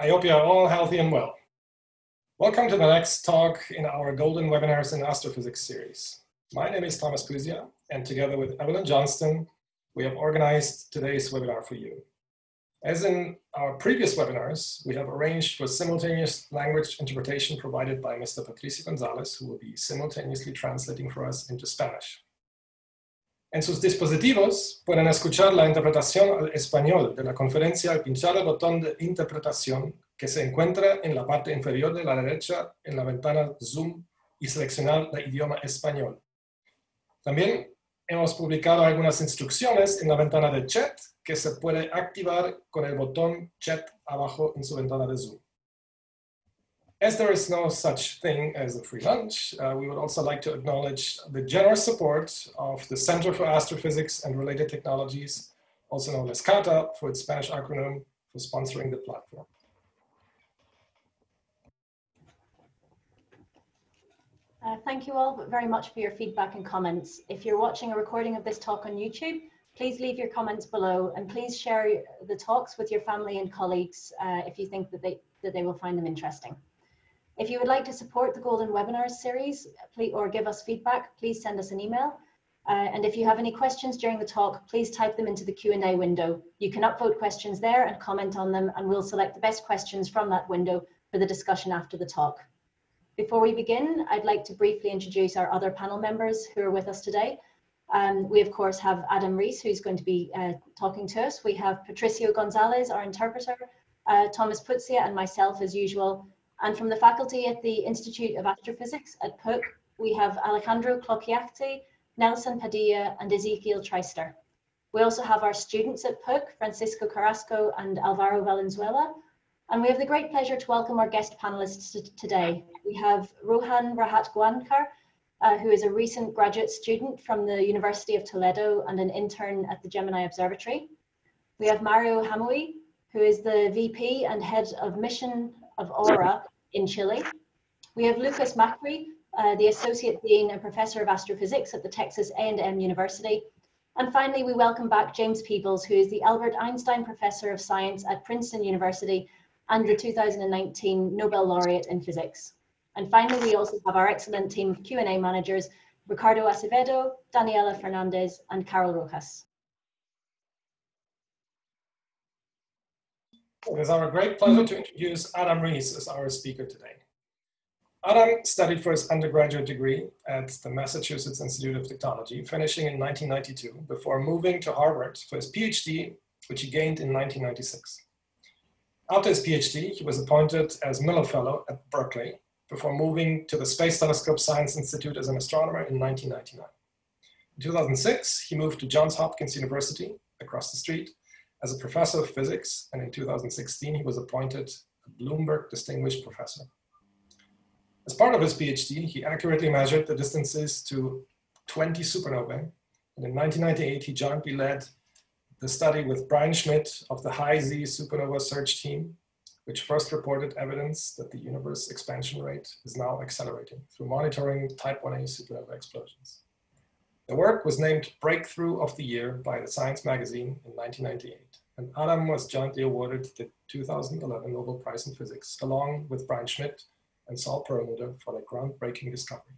I hope you are all healthy and well. Welcome to the next talk in our Golden Webinars in Astrophysics series. My name is Thomas Puzia, and together with Evelyn Johnston, we have organized today's webinar for you. As in our previous webinars, we have arranged for simultaneous language interpretation provided by Mr. Patricio Gonzalez, who will be simultaneously translating for us into Spanish. En sus dispositivos pueden escuchar la interpretación al español de la conferencia al pinchar el botón de interpretación que se encuentra en la parte inferior de la derecha en la ventana Zoom y seleccionar el idioma español. También hemos publicado algunas instrucciones en la ventana de chat que se puede activar con el botón chat abajo en su ventana de Zoom. As there is no such thing as a free lunch, uh, we would also like to acknowledge the generous support of the Center for Astrophysics and Related Technologies, also known as CATA for its Spanish acronym, for sponsoring the platform. Uh, thank you all very much for your feedback and comments. If you're watching a recording of this talk on YouTube, please leave your comments below and please share the talks with your family and colleagues uh, if you think that they, that they will find them interesting. If you would like to support the Golden Webinars series please, or give us feedback, please send us an email. Uh, and if you have any questions during the talk, please type them into the Q&A window. You can upvote questions there and comment on them, and we'll select the best questions from that window for the discussion after the talk. Before we begin, I'd like to briefly introduce our other panel members who are with us today. Um, we, of course, have Adam Riess, who's going to be uh, talking to us. We have Patricio Gonzalez, our interpreter, uh, Thomas Puzia, and myself, as usual, and from the faculty at the Institute of Astrophysics at PUC, we have Alejandro Clocchiatti, Nelson Padilla, and Ezekiel Treister. We also have our students at PUC, Francisco Carrasco and Alvaro Valenzuela. And we have the great pleasure to welcome our guest panelists today. We have Rohan Rahat Guankar, uh, who is a recent graduate student from the University of Toledo and an intern at the Gemini Observatory. We have Mario Hamuy, who is the VP and head of mission of Aura in Chile. We have Lucas Macri, uh, the Associate Dean and Professor of Astrophysics at the Texas A&M University. And finally, we welcome back James Peebles, who is the Albert Einstein Professor of Science at Princeton University and the 2019 Nobel Laureate in Physics. And finally, we also have our excellent team of Q&A managers, Ricardo Acevedo, Daniela Fernandez, and Carol Rojas. It is our great pleasure to introduce Adam Riess as our speaker today. Adam studied for his undergraduate degree at the Massachusetts Institute of Technology, finishing in 1992 before moving to Harvard for his PhD, which he gained in 1996. After his PhD, he was appointed as Miller Fellow at Berkeley before moving to the Space Telescope Science Institute as an astronomer in 1999. In 2006, he moved to Johns Hopkins University across the street as a professor of physics, and in 2016 he was appointed a Bloomberg Distinguished Professor. As part of his PhD, he accurately measured the distances to 20 supernovae, and in 1998 he jointly led the study with Brian Schmidt of the High Z supernova search team, which first reported evidence that the universe expansion rate is now accelerating through monitoring type 1a supernova explosions. The work was named Breakthrough of the Year by the Science magazine in 1998, and Adam was jointly awarded the 2011 Nobel Prize in Physics, along with Brian Schmidt and Saul Perlmutter for their groundbreaking discovery.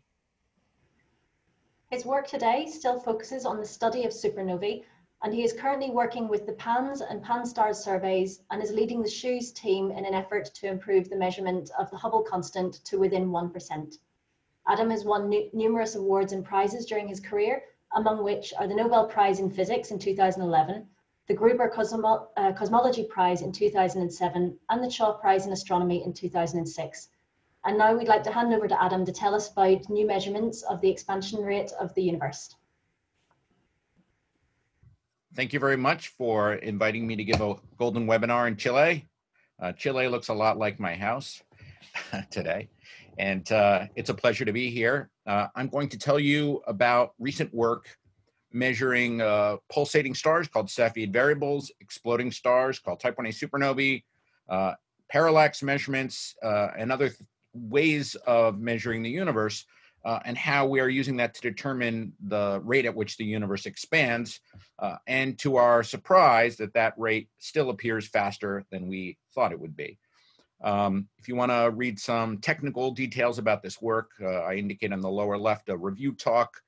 His work today still focuses on the study of supernovae, and he is currently working with the PANS and PAN-STARRS surveys and is leading the SHOES team in an effort to improve the measurement of the Hubble constant to within 1%. Adam has won numerous awards and prizes during his career, among which are the Nobel Prize in Physics in 2011, the Gruber Cosmo uh, Cosmology Prize in 2007, and the Shaw Prize in Astronomy in 2006. And now we'd like to hand over to Adam to tell us about new measurements of the expansion rate of the universe. Thank you very much for inviting me to give a golden webinar in Chile. Uh, Chile looks a lot like my house today and uh, it's a pleasure to be here. Uh, I'm going to tell you about recent work measuring uh, pulsating stars called Cepheid variables, exploding stars called type 1a supernovae, uh, parallax measurements, uh, and other ways of measuring the universe uh, and how we are using that to determine the rate at which the universe expands. Uh, and to our surprise, that that rate still appears faster than we thought it would be. Um, if you want to read some technical details about this work, uh, I indicate on the lower left a review talk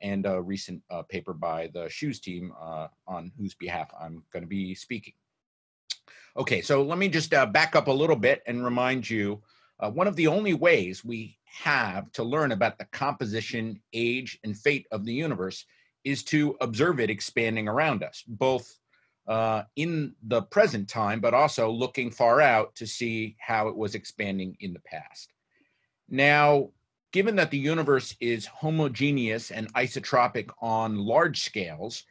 and a recent uh, paper by the SHOES team uh, on whose behalf I'm going to be speaking. Okay, so let me just uh, back up a little bit and remind you uh, one of the only ways we have to learn about the composition, age, and fate of the universe is to observe it expanding around us, both uh, in the present time, but also looking far out to see how it was expanding in the past. Now, given that the universe is homogeneous and isotropic on large scales,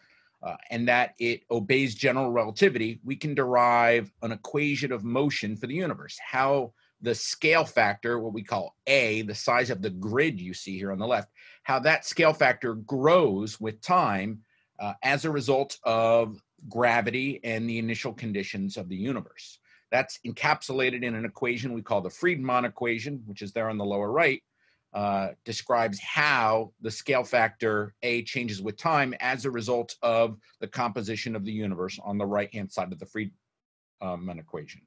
uh, and that it obeys general relativity, we can derive an equation of motion for the universe. How the scale factor, what we call A, the size of the grid you see here on the left, how that scale factor grows with time uh, as a result of gravity and the initial conditions of the universe. That's encapsulated in an equation we call the Friedmann equation, which is there on the lower right, uh, describes how the scale factor A changes with time as a result of the composition of the universe on the right hand side of the Friedmann equation.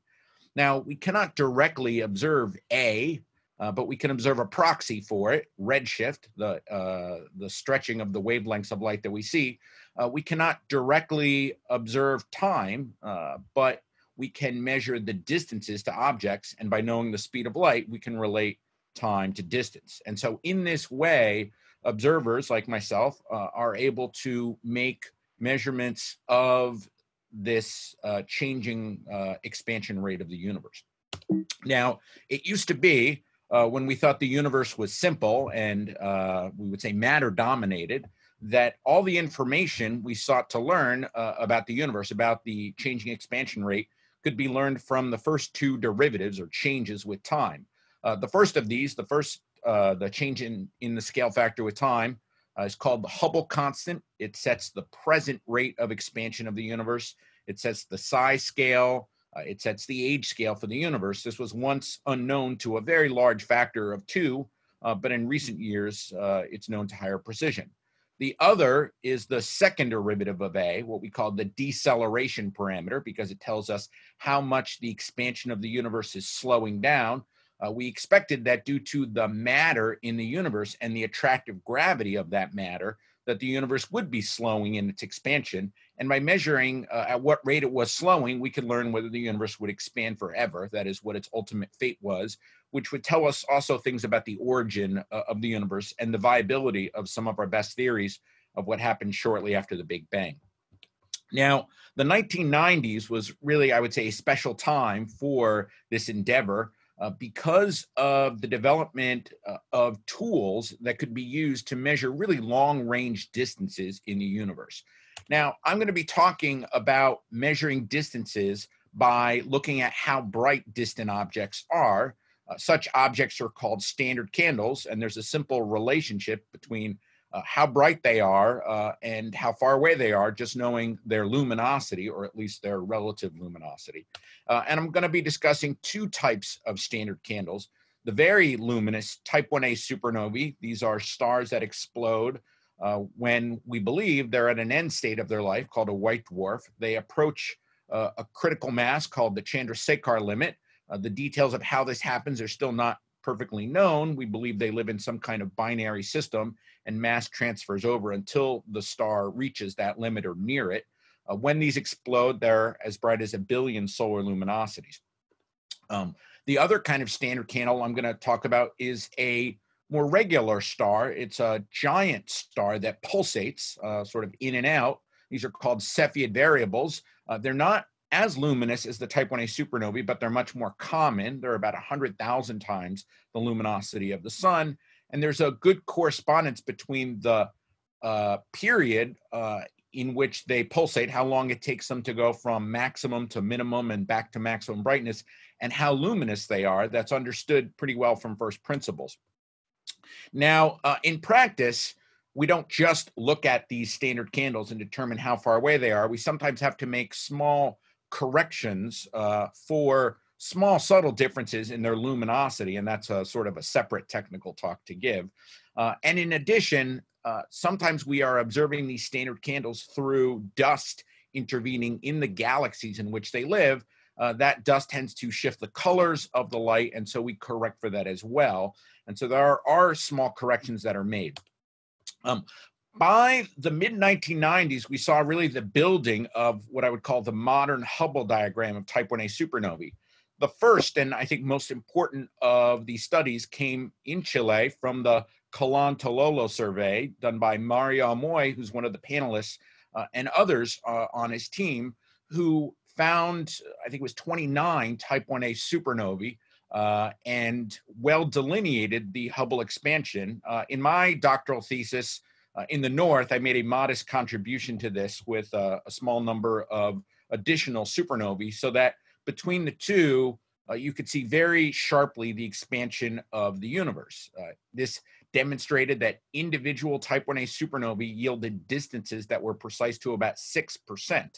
Now, we cannot directly observe A, uh, but we can observe a proxy for it, redshift, the, uh, the stretching of the wavelengths of light that we see. Uh, we cannot directly observe time, uh, but we can measure the distances to objects, and by knowing the speed of light, we can relate time to distance. And so, in this way, observers like myself uh, are able to make measurements of this uh, changing uh, expansion rate of the universe. Now, it used to be uh, when we thought the universe was simple and uh, we would say matter dominated, that all the information we sought to learn uh, about the universe, about the changing expansion rate, could be learned from the first two derivatives or changes with time. Uh, the first of these, the first, the change in, in the scale factor with time, uh, is called the Hubble constant. It sets the present rate of expansion of the universe. It sets the size scale. Uh, it sets the age scale for the universe. This was once unknown to a very large factor of two, uh, but in recent years, uh, it's known to higher precision. The other is the second derivative of A, what we call the deceleration parameter, because it tells us how much the expansion of the universe is slowing down. Uh, we expected that due to the matter in the universe and the attractive gravity of that matter, that the universe would be slowing in its expansion. And by measuring uh, at what rate it was slowing, we could learn whether the universe would expand forever. That is what its ultimate fate was, which would tell us also things about the origin uh, of the universe and the viability of some of our best theories of what happened shortly after the Big Bang. Now, the 1990s was really, I would say, a special time for this endeavor uh, because of the development uh, of tools that could be used to measure really long range distances in the universe. Now, I'm going to be talking about measuring distances by looking at how bright distant objects are. Uh, such objects are called standard candles, and there's a simple relationship between uh, how bright they are uh, and how far away they are, just knowing their luminosity, or at least their relative luminosity. Uh, and I'm going to be discussing two types of standard candles. The very luminous type 1a supernovae, these are stars that explode uh, when we believe they're at an end state of their life called a white dwarf. They approach uh, a critical mass called the Chandrasekhar limit. Uh, the details of how this happens are still not perfectly known. We believe they live in some kind of binary system and mass transfers over until the star reaches that limit or near it. Uh, when these explode, they're as bright as a billion solar luminosities. Um, the other kind of standard candle I'm going to talk about is a more regular star. It's a giant star that pulsates uh, sort of in and out. These are called Cepheid variables. Uh, they're not as luminous as the type 1a supernovae, but they're much more common. They're about 100,000 times the luminosity of the sun. And there's a good correspondence between the uh, period uh, in which they pulsate, how long it takes them to go from maximum to minimum and back to maximum brightness, and how luminous they are. That's understood pretty well from first principles. Now, uh, in practice, we don't just look at these standard candles and determine how far away they are. We sometimes have to make small corrections uh, for small subtle differences in their luminosity, and that's a sort of a separate technical talk to give. Uh, and in addition, uh, sometimes we are observing these standard candles through dust intervening in the galaxies in which they live. Uh, that dust tends to shift the colors of the light, and so we correct for that as well. And so there are small corrections that are made. Um, by the mid 1990s, we saw really the building of what I would call the modern Hubble diagram of type 1a supernovae. The first and I think most important of these studies came in Chile from the Calan Tololo survey done by Mario Hamuy, who's one of the panelists, uh, and others uh, on his team, who found, I think it was 29 type 1a supernovae uh, and well delineated the Hubble expansion. Uh, in my doctoral thesis uh, in the North, I made a modest contribution to this with uh, a small number of additional supernovae so that between the two, uh, you could see very sharply the expansion of the universe. Uh, this demonstrated that individual type 1a supernovae yielded distances that were precise to about 6%.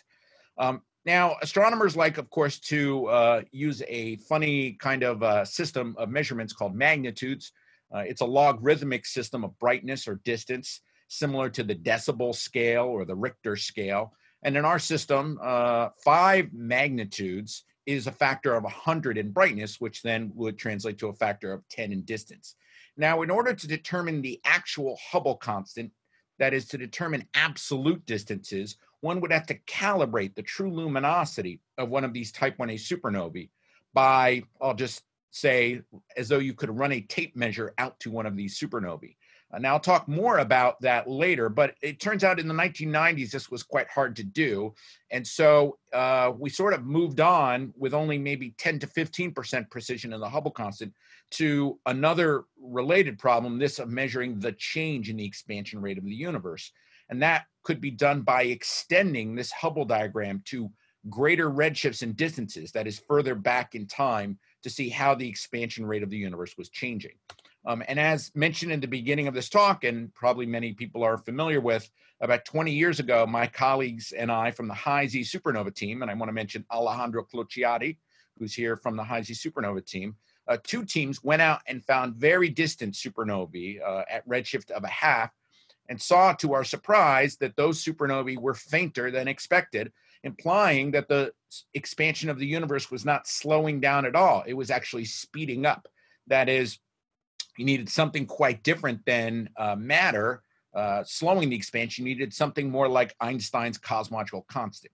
Um, now, astronomers like, of course, to uh, use a funny kind of uh, system of measurements called magnitudes. It's a logarithmic system of brightness or distance, similar to the decibel scale or the Richter scale. And in our system, uh, five magnitudes is a factor of 100 in brightness, which then would translate to a factor of 10 in distance. Now, in order to determine the actual Hubble constant, that is to determine absolute distances, one would have to calibrate the true luminosity of one of these type 1a supernovae by, I'll just say, as though you could run a tape measure out to one of these supernovae. Uh, now, I'll talk more about that later, but it turns out in the 1990s, this was quite hard to do. And so uh, we sort of moved on with only maybe 10 to 15% precision in the Hubble constant to another related problem, this of measuring the change in the expansion rate of the universe. And that could be done by extending this Hubble diagram to greater redshifts and distances, that is further back in time to see how the expansion rate of the universe was changing. Um, and as mentioned in the beginning of this talk, and probably many people are familiar with, about 20 years ago, my colleagues and I from the High Z Supernova team, and I want to mention Alejandro Clocchiatti, who's here from the High Z Supernova team, uh, two teams went out and found very distant supernovae uh, at redshift of a half and saw to our surprise that those supernovae were fainter than expected, implying that the expansion of the universe was not slowing down at all. It was actually speeding up. That is, you needed something quite different than uh, matter uh, slowing the expansion. You needed something more like Einstein's cosmological constant.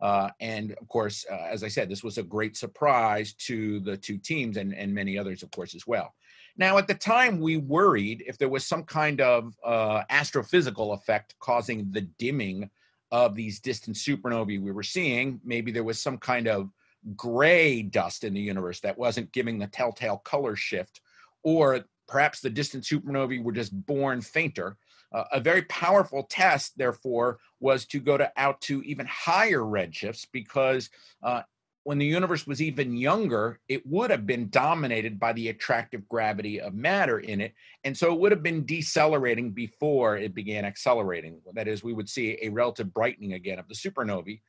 Uh, and of course, uh, as I said, this was a great surprise to the two teams and, and many others, of course, as well. Now, at the time, we worried if there was some kind of uh, astrophysical effect causing the dimming of these distant supernovae we were seeing. Maybe there was some kind of gray dust in the universe that wasn't giving the telltale color shift, or perhaps the distant supernovae were just born fainter. Uh, a very powerful test, therefore, was to go to out to even higher redshifts because uh, when the universe was even younger, it would have been dominated by the attractive gravity of matter in it. And so it would have been decelerating before it began accelerating. That is, we would see a relative brightening again of the supernovae.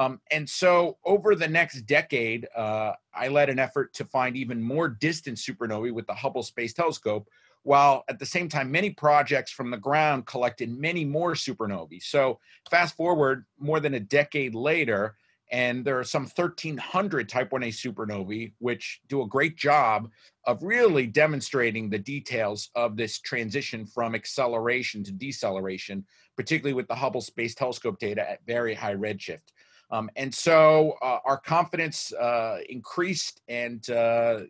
Um, and so over the next decade, uh, I led an effort to find even more distant supernovae with the Hubble Space Telescope, while at the same time, many projects from the ground collected many more supernovae. So fast forward more than a decade later, and there are some 1,300 type 1a supernovae, which do a great job of really demonstrating the details of this transition from acceleration to deceleration, particularly with the Hubble Space Telescope data at very high redshift. Um, and so uh, our confidence uh, increased, and uh,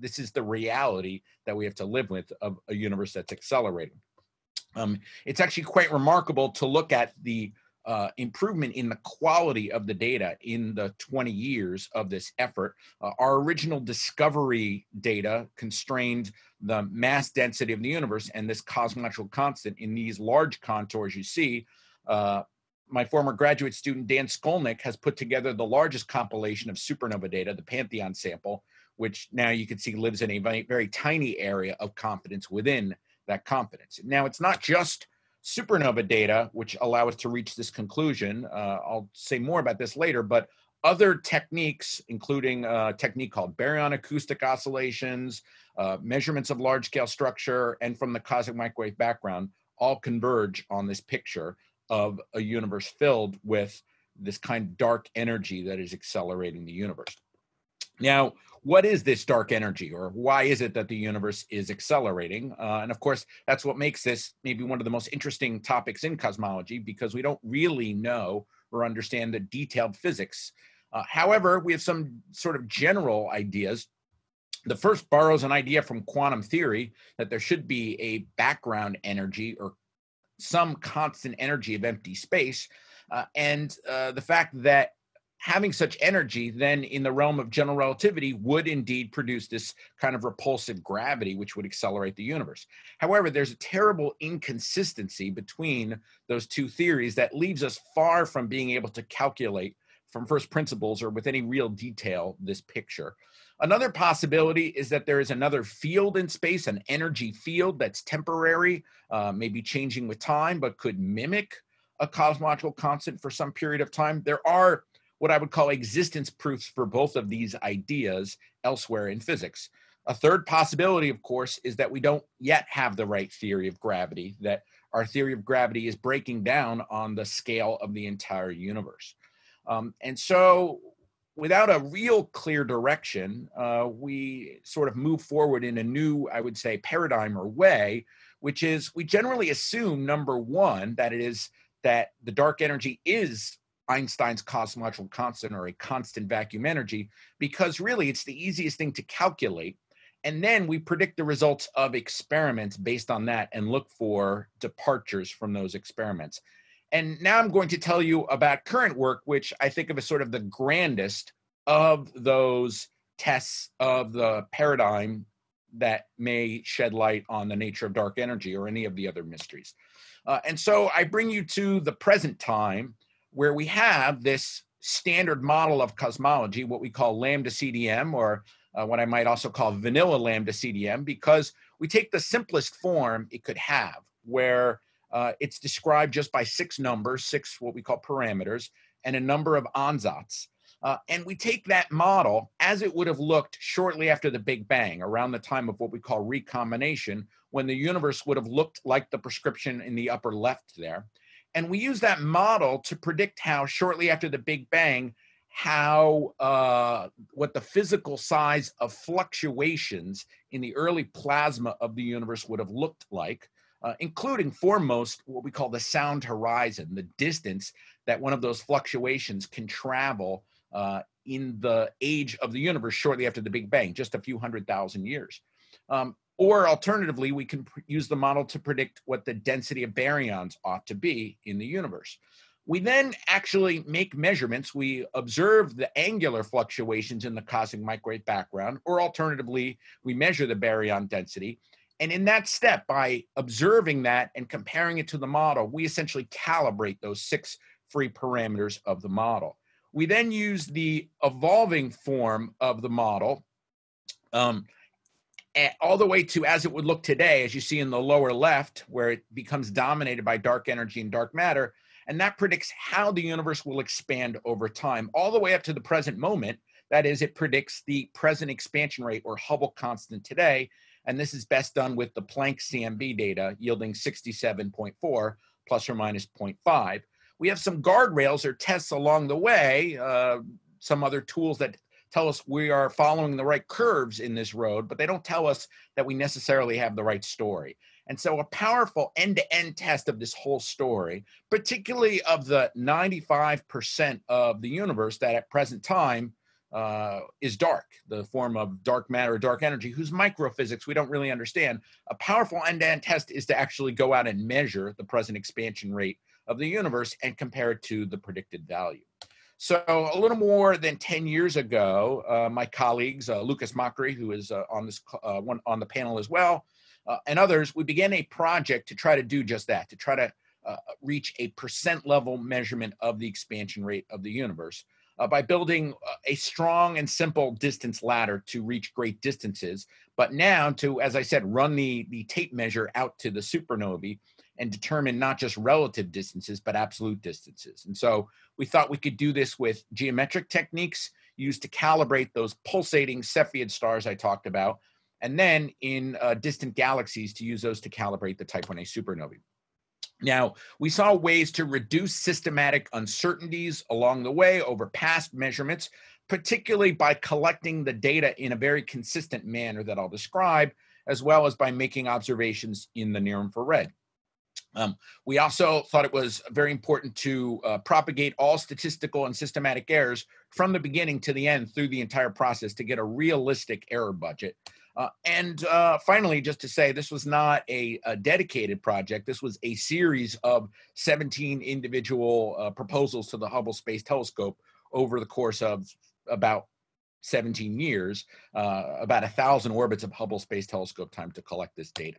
this is the reality that we have to live with of a universe that's accelerating. Um, it's actually quite remarkable to look at the uh, improvement in the quality of the data in the 20 years of this effort. Uh, our original discovery data constrained the mass density of the universe and this cosmological constant in these large contours you see. Uh, my former graduate student Dan Scolnic has put together the largest compilation of supernova data, the Pantheon sample, which now you can see lives in a very, tiny area of confidence within that confidence. Now, it's not just supernova data which allow us to reach this conclusion. Uh, I'll say more about this later, but other techniques, including a technique called baryon acoustic oscillations, uh, measurements of large scale structure, and from the cosmic microwave background, all converge on this picture of a universe filled with this kind of dark energy that is accelerating the universe. Now, what is this dark energy, or why is it that the universe is accelerating? Uh, and of course, that's what makes this maybe one of the most interesting topics in cosmology because we don't really know or understand the detailed physics. Uh, however, we have some sort of general ideas. The first borrows an idea from quantum theory that there should be a background energy or some constant energy of empty space. Uh, and uh, the fact that having such energy then in the realm of general relativity would indeed produce this kind of repulsive gravity which would accelerate the universe however there's a terrible inconsistency between those two theories that leaves us far from being able to calculate from first principles or with any real detail this picture another possibility is that there is another field in space an energy field that's temporary uh, maybe changing with time but could mimic a cosmological constant for some period of time there are what I would call existence proofs for both of these ideas elsewhere in physics. A third possibility, of course, is that we don't yet have the right theory of gravity, that our theory of gravity is breaking down on the scale of the entire universe. Um, and so, without a real clear direction, uh, we sort of move forward in a new, I would say, paradigm or way, which is we generally assume, number one, that it is that the dark energy is Einstein's cosmological constant or a constant vacuum energy because really it's the easiest thing to calculate. And then we predict the results of experiments based on that and look for departures from those experiments. And now I'm going to tell you about current work, which I think of as sort of the grandest of those tests of the paradigm that may shed light on the nature of dark energy or any of the other mysteries. Uh, and so I bring you to the present time where we have this standard model of cosmology, what we call lambda CDM, or uh, what I might also call vanilla lambda CDM, because we take the simplest form it could have, where uh, it's described just by six numbers, six what we call parameters, and a number of ansatz. Uh, and we take that model as it would have looked shortly after the Big Bang, around the time of what we call recombination, when the universe would have looked like the prescription in the upper left there. And we use that model to predict how shortly after the Big Bang, how uh, what the physical size of fluctuations in the early plasma of the universe would have looked like, uh, including foremost what we call the sound horizon, the distance that one of those fluctuations can travel uh, in the age of the universe shortly after the Big Bang, just a few hundred thousand years. Um, or alternatively, we can pr- use the model to predict what the density of baryons ought to be in the universe. We then actually make measurements. We observe the angular fluctuations in the cosmic microwave background, or alternatively, we measure the baryon density. And in that step, by observing that and comparing it to the model, we essentially calibrate those six free parameters of the model. We then use the evolving form of the model um, all the way to as it would look today, as you see in the lower left, where it becomes dominated by dark energy and dark matter. And that predicts how the universe will expand over time, all the way up to the present moment. That is, it predicts the present expansion rate or Hubble constant today. And this is best done with the Planck CMB data yielding 67.4 plus or minus 0.5. We have some guardrails or tests along the way, uh, some other tools that tell us we are following the right curves in this road, but they don't tell us that we necessarily have the right story. And so, a powerful end to end test of this whole story, particularly of the 95% of the universe that at present time uh, is dark, the form of dark matter dark energy, whose microphysics we don't really understand. A powerful end to end test is to actually go out and measure the present expansion rate of the universe and compare it to the predicted value. So a little more than 10 years ago, uh, my colleagues, uh, Lucas Macri, who is uh, on this uh, one on the panel as well, uh, and others, we began a project to try to do just that, to try to reach a percent level measurement of the expansion rate of the universe. Uh, by building a strong and simple distance ladder to reach great distances, but now to, as I said, run the, the tape measure out to the supernovae and determine not just relative distances, but absolute distances. And so we thought we could do this with geometric techniques used to calibrate those pulsating Cepheid stars I talked about, and then in uh, distant galaxies to use those to calibrate the Type 1a supernovae. Now, we saw ways to reduce systematic uncertainties along the way over past measurements, particularly by collecting the data in a very consistent manner that I'll describe, as well as by making observations in the near infrared. Um, we also thought it was very important to uh, propagate all statistical and systematic errors from the beginning to the end through the entire process to get a realistic error budget. Uh, and uh, finally, just to say, this was not a, a, dedicated project. This was a series of 17 individual uh, proposals to the Hubble Space Telescope over the course of about 17 years, uh, about a thousand orbits of Hubble Space Telescope time to collect this data.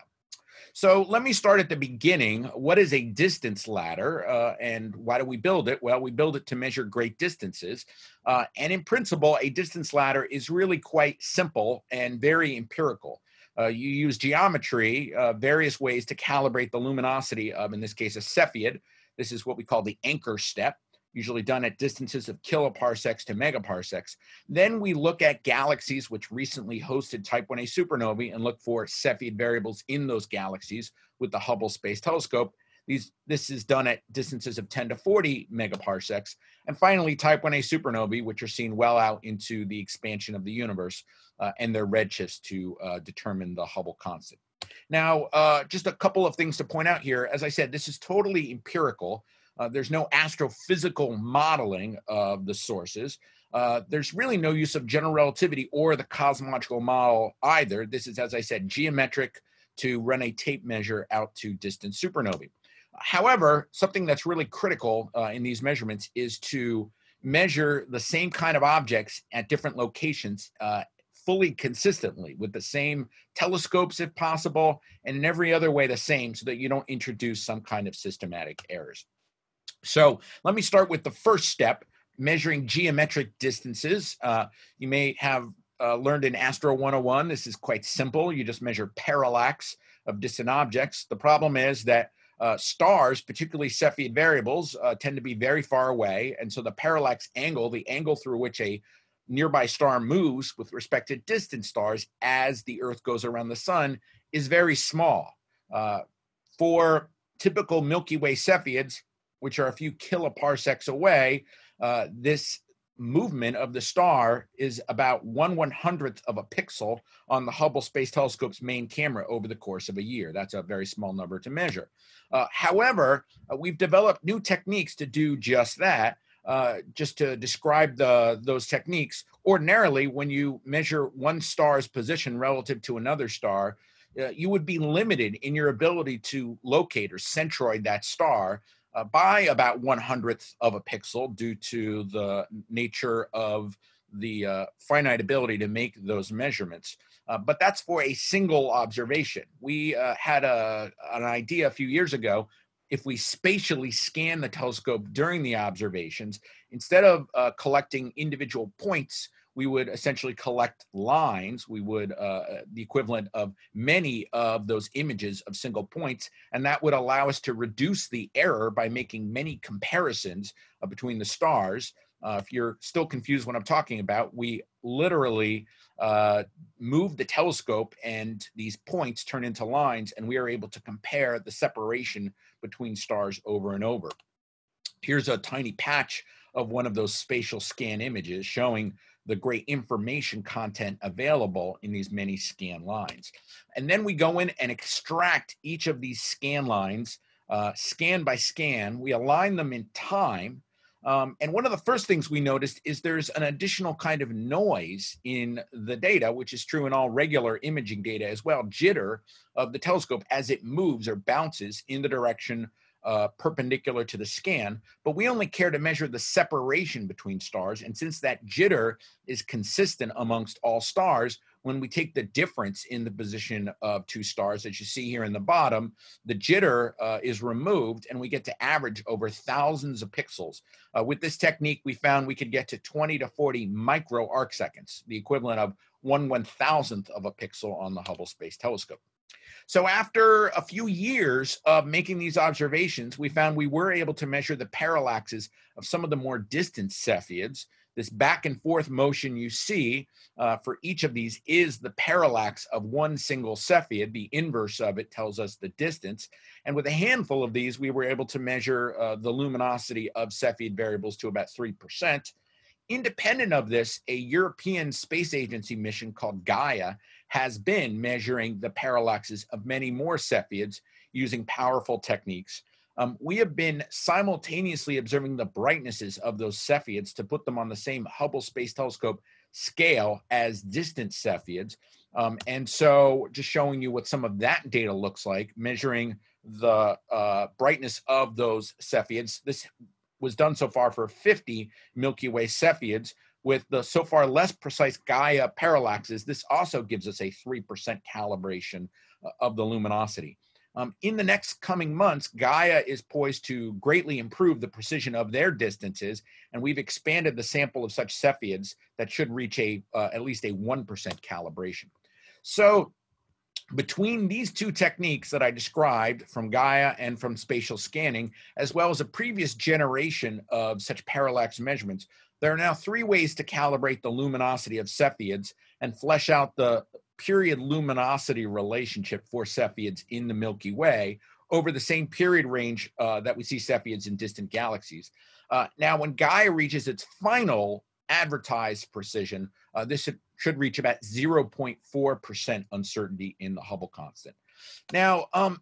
So let me start at the beginning. What is a distance ladder uh, and why do we build it? Well, we build it to measure great distances. Uh, and in principle, a distance ladder is really quite simple and very empirical. Uh, you use geometry, uh, various ways to calibrate the luminosity of, in this case, a Cepheid. This is what we call the anchor step usually done at distances of kiloparsecs to megaparsecs. Then we look at galaxies which recently hosted Type 1a supernovae and look for Cepheid variables in those galaxies with the Hubble Space Telescope. These, this is done at distances of 10 to 40 megaparsecs. And finally, Type 1a supernovae, which are seen well out into the expansion of the universe uh, and their redshifts to uh, determine the Hubble constant. Now, uh, just a couple of things to point out here. As I said, this is totally empirical. Uh, there's no astrophysical modeling of the sources. Uh, there's really no use of general relativity or the cosmological model either. This is, as I said, geometric to run a tape measure out to distant supernovae. However, something that's really critical uh, in these measurements is to measure the same kind of objects at different locations uh, fully consistently with the same telescopes if possible, and in every other way the same so that you don't introduce some kind of systematic errors. So let me start with the first step, measuring geometric distances. Uh, you may have uh, learned in Astro 101, this is quite simple. You just measure parallax of distant objects. The problem is that uh, stars, particularly Cepheid variables, uh, tend to be very far away. And so the parallax angle, the angle through which a nearby star moves with respect to distant stars as the Earth goes around the sun, is very small. Uh, for typical Milky Way Cepheids, which are a few kiloparsecs away, uh, this movement of the star is about one one hundredth of a pixel on the Hubble Space Telescope's main camera over the course of a year. That's a very small number to measure. Uh, however, uh, we've developed new techniques to do just that. Uh, just to describe the those techniques, ordinarily, when you measure one star's position relative to another star, uh, you would be limited in your ability to locate or centroid that star uh, by about one hundredth of a pixel due to the nature of the uh, finite ability to make those measurements. Uh, but that's for a single observation. We uh, had a, an idea a few years ago. If we spatially scan the telescope during the observations, instead of uh, collecting individual points, we would essentially collect lines. We would, uh, the equivalent of many of those images of single points, and that would allow us to reduce the error by making many comparisons uh, between the stars. Uh, if you're still confused what I'm talking about, we literally uh, move the telescope and these points turn into lines, and we are able to compare the separation between stars over and over. Here's a tiny patch of one of those spatial scan images showing the great information content available in these many scan lines. And then we go in and extract each of these scan lines, uh, scan by scan. We align them in time. Um, and one of the first things we noticed is there's an additional kind of noise in the data, which is true in all regular imaging data as well, jitter of the telescope as it moves or bounces in the direction uh, perpendicular to the scan, but we only care to measure the separation between stars. And since that jitter is consistent amongst all stars, when we take the difference in the position of two stars, as you see here in the bottom, the jitter uh, is removed and we get to average over thousands of pixels. Uh, with this technique, we found we could get to 20 to 40 micro arc seconds, the equivalent of one one thousandth of a pixel on the Hubble Space Telescope. So after a few years of making these observations, we found we were able to measure the parallaxes of some of the more distant Cepheids, this back and forth motion you see uh, for each of these is the parallax of one single Cepheid. The inverse of it tells us the distance. And with a handful of these, we were able to measure uh, the luminosity of Cepheid variables to about 3%. Independent of this, a European Space Agency mission called Gaia has been measuring the parallaxes of many more Cepheids using powerful techniques um, we have been simultaneously observing the brightnesses of those Cepheids to put them on the same Hubble Space Telescope scale as distant Cepheids. Um, and so just showing you what some of that data looks like, measuring the uh, brightness of those Cepheids. This was done so far for 50 Milky Way Cepheids. With the so far less precise Gaia parallaxes, this also gives us a 3% calibration uh, of the luminosity. Um, in the next coming months, Gaia is poised to greatly improve the precision of their distances, and we've expanded the sample of such Cepheids that should reach a uh, at least a 1% calibration. So between these two techniques that I described from Gaia and from spatial scanning, as well as a previous generation of such parallax measurements, there are now three ways to calibrate the luminosity of Cepheids and flesh out the period luminosity relationship for Cepheids in the Milky Way over the same period range uh, that we see Cepheids in distant galaxies. Uh, now, when Gaia reaches its final advertised precision, uh, this should, reach about 0.4% uncertainty in the Hubble constant. Now, um,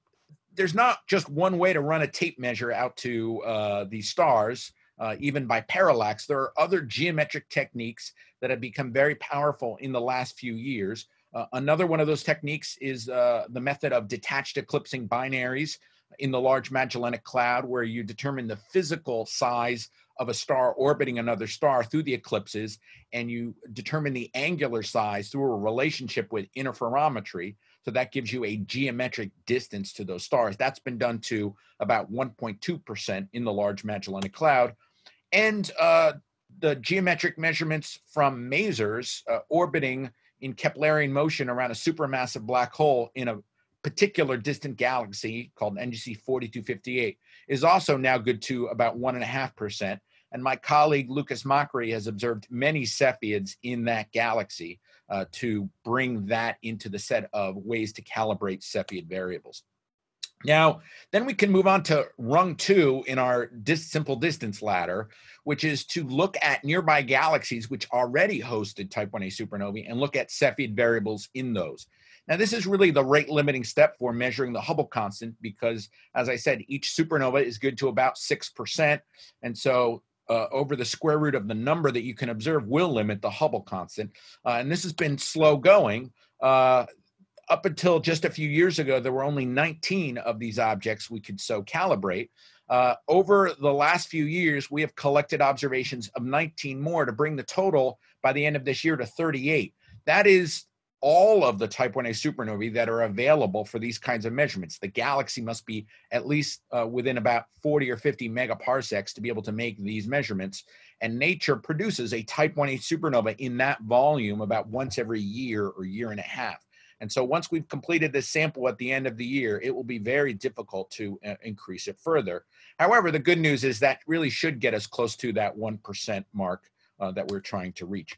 there's not just one way to run a tape measure out to uh, these stars. Uh, even by parallax, there are other geometric techniques that have become very powerful in the last few years. Uh, another one of those techniques is uh, the method of detached eclipsing binaries in the Large Magellanic Cloud, where you determine the physical size of a star orbiting another star through the eclipses, and you determine the angular size through a relationship with interferometry. So that gives you a geometric distance to those stars. That's been done to about 1.2% in the Large Magellanic Cloud. And uh, the geometric measurements from masers uh, orbiting in Keplerian motion around a supermassive black hole in a particular distant galaxy called NGC 4258 is also now good to about 1.5%. And my colleague Lucas Macri has observed many Cepheids in that galaxy uh, to bring that into the set of ways to calibrate Cepheid variables. Now, then we can move on to rung two in our dis- simple distance ladder, which is to look at nearby galaxies which already hosted type 1a supernovae and look at Cepheid variables in those. Now, this is really the rate limiting step for measuring the Hubble constant because, as I said, each supernova is good to about 6%. And so, uh, over the square root of the number that you can observe will limit the Hubble constant. Uh, and this has been slow going. Uh, up until just a few years ago, there were only 19 of these objects we could so calibrate. Uh, over the last few years, we have collected observations of 19 more to bring the total by the end of this year to 38. That is all of the type 1a supernovae that are available for these kinds of measurements. The galaxy must be at least uh, within about 40 or 50 megaparsecs to be able to make these measurements. And nature produces a type 1a supernova in that volume about once every year or year and a half. And so once we've completed this sample at the end of the year, it will be very difficult to uh, increase it further. However, the good news is that really should get us close to that 1% mark uh, that we're trying to reach.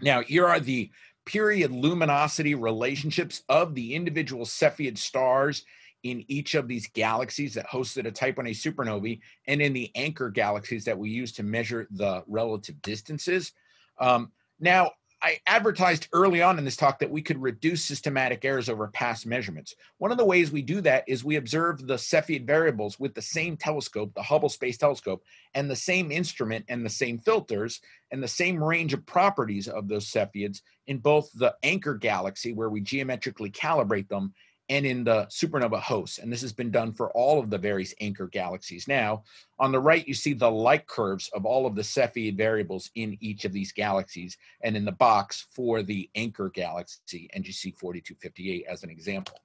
Now, here are the period luminosity relationships of the individual Cepheid stars in each of these galaxies that hosted a type 1a supernovae and in the anchor galaxies that we use to measure the relative distances. Um, now, I advertised early on in this talk that we could reduce systematic errors over past measurements. One of the ways we do that is we observe the Cepheid variables with the same telescope, the Hubble Space Telescope, and the same instrument and the same filters and the same range of properties of those Cepheids in both the anchor galaxy, where we geometrically calibrate them, and in the supernova hosts. And this has been done for all of the various anchor galaxies. Now, on the right, you see the light curves of all of the Cepheid variables in each of these galaxies, and in the box for the anchor galaxy, NGC 4258, as an example.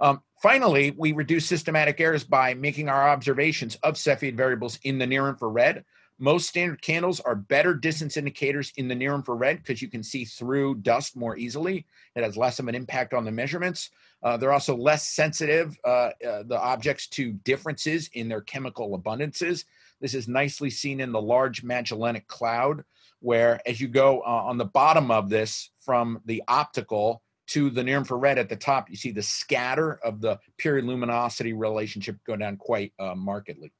Um, finally, we reduce systematic errors by making our observations of Cepheid variables in the near infrared. Most standard candles are better distance indicators in the near infrared because you can see through dust more easily. It has less of an impact on the measurements. Uh, they're also less sensitive, uh, uh, the objects, to differences in their chemical abundances. This is nicely seen in the Large Magellanic Cloud, where as you go uh, on the bottom of this from the optical to the near infrared at the top, you see the scatter of the period luminosity relationship go down quite uh, markedly.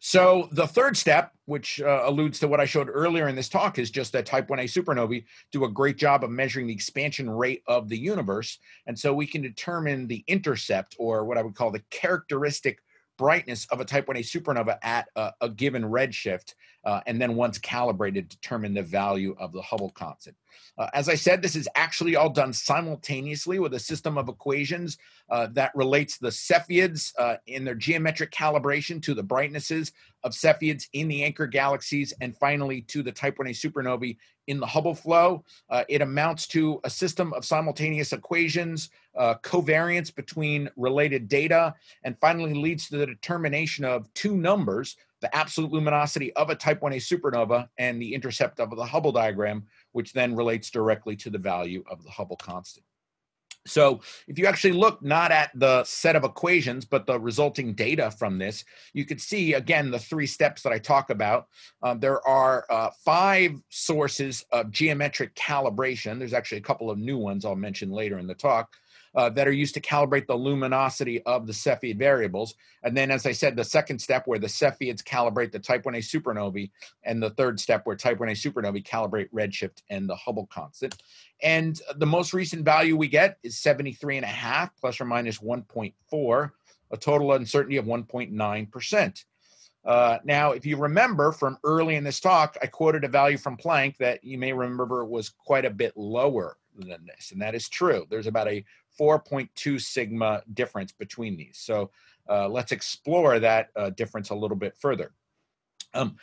So the third step, which uh, alludes to what I showed earlier in this talk, is just that type 1a supernovae do a great job of measuring the expansion rate of the universe. And so we can determine the intercept, or what I would call the characteristic brightness of a type 1a supernova at a, a given redshift, uh, and then once calibrated, determine the value of the Hubble constant. Uh, as I said, this is actually all done simultaneously with a system of equations uh, that relates the Cepheids uh, in their geometric calibration to the brightnesses of Cepheids in the anchor galaxies, and finally to the Type 1a supernovae in the Hubble flow. Uh, it amounts to a system of simultaneous equations, uh, covariance between related data, and finally leads to the determination of two numbers the absolute luminosity of a type 1a supernova and the intercept of the Hubble diagram, which then relates directly to the value of the Hubble constant. So if you actually look not at the set of equations, but the resulting data from this, you could see, again, the three steps that I talk about. Um, there are uh, five sources of geometric calibration. There's actually a couple of new ones I'll mention later in the talk uh, that are used to calibrate the luminosity of the Cepheid variables. And then, as I said, the second step where the Cepheids calibrate the Type 1a supernovae, and the third step where Type 1a supernovae calibrate redshift and the Hubble constant. And the most recent value we get is 73 and a half plus or minus 1.4, a total uncertainty of 1.9%. Uh, now, if you remember from early in this talk, I quoted a value from Planck that you may remember was quite a bit lower than this, and that is true. There's about a 4.2 sigma difference between these. So uh, let's explore that uh, difference a little bit further. Um,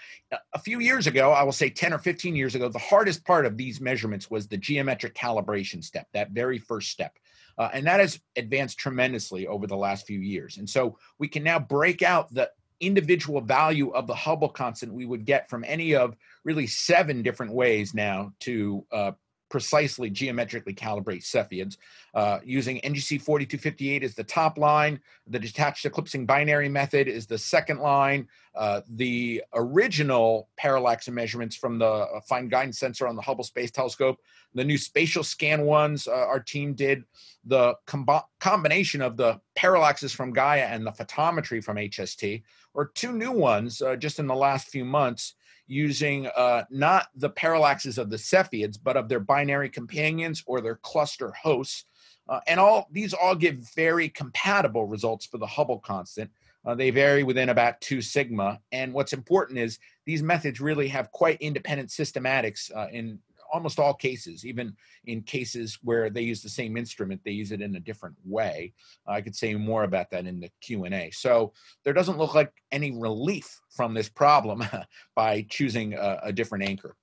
a few years ago, I will say 10 or 15 years ago, the hardest part of these measurements was the geometric calibration step, that very first step. Uh, and that has advanced tremendously over the last few years. And so we can now break out the individual value of the Hubble constant we would get from any of really seven different ways now to uh, precisely geometrically calibrate Cepheids. Uh, using NGC 4258 as the top line, the detached eclipsing binary method is the second line. Uh, the original parallax measurements from the uh, fine guidance sensor on the Hubble Space Telescope, the new spatial scan ones uh, our team did, the com- combination of the parallaxes from Gaia and the photometry from HST, or two new ones uh, just in the last few months using uh, not the parallaxes of the Cepheids, but of their binary companions or their cluster hosts. Uh, and all these all give very compatible results for the Hubble constant. Uh, they vary within about two sigma. And what's important is these methods really have quite independent systematics uh, in almost all cases, even in cases where they use the same instrument, they use it in a different way. I could say more about that in the Q&A. So there doesn't look like any relief from this problem by choosing a, a different anchor.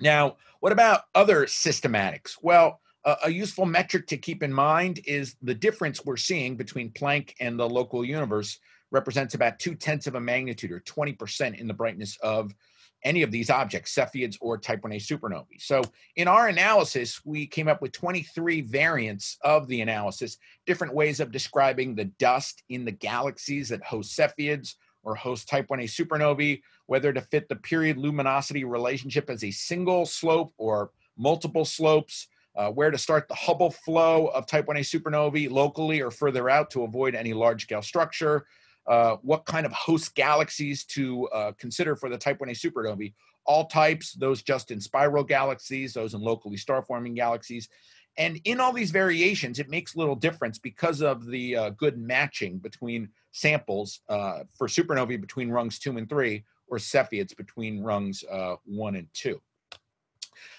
Now, what about other systematics? Well, a, a useful metric to keep in mind is the difference we're seeing between Planck and the local universe represents about two tenths of a magnitude or 20% in the brightness of any of these objects, Cepheids or Type 1a supernovae. So in our analysis, we came up with 23 variants of the analysis, different ways of describing the dust in the galaxies that host Cepheids or host Type 1a supernovae, whether to fit the period luminosity relationship as a single slope or multiple slopes, uh, where to start the Hubble flow of Type 1a supernovae locally or further out to avoid any large scale structure, uh, what kind of host galaxies to uh, consider for the Type 1a supernovae. All types, those just in spiral galaxies, those in locally star forming galaxies. And in all these variations, it makes little difference because of the uh, good matching between samples uh, for supernovae between rungs two and three, or Cepheids between rungs uh, one and two.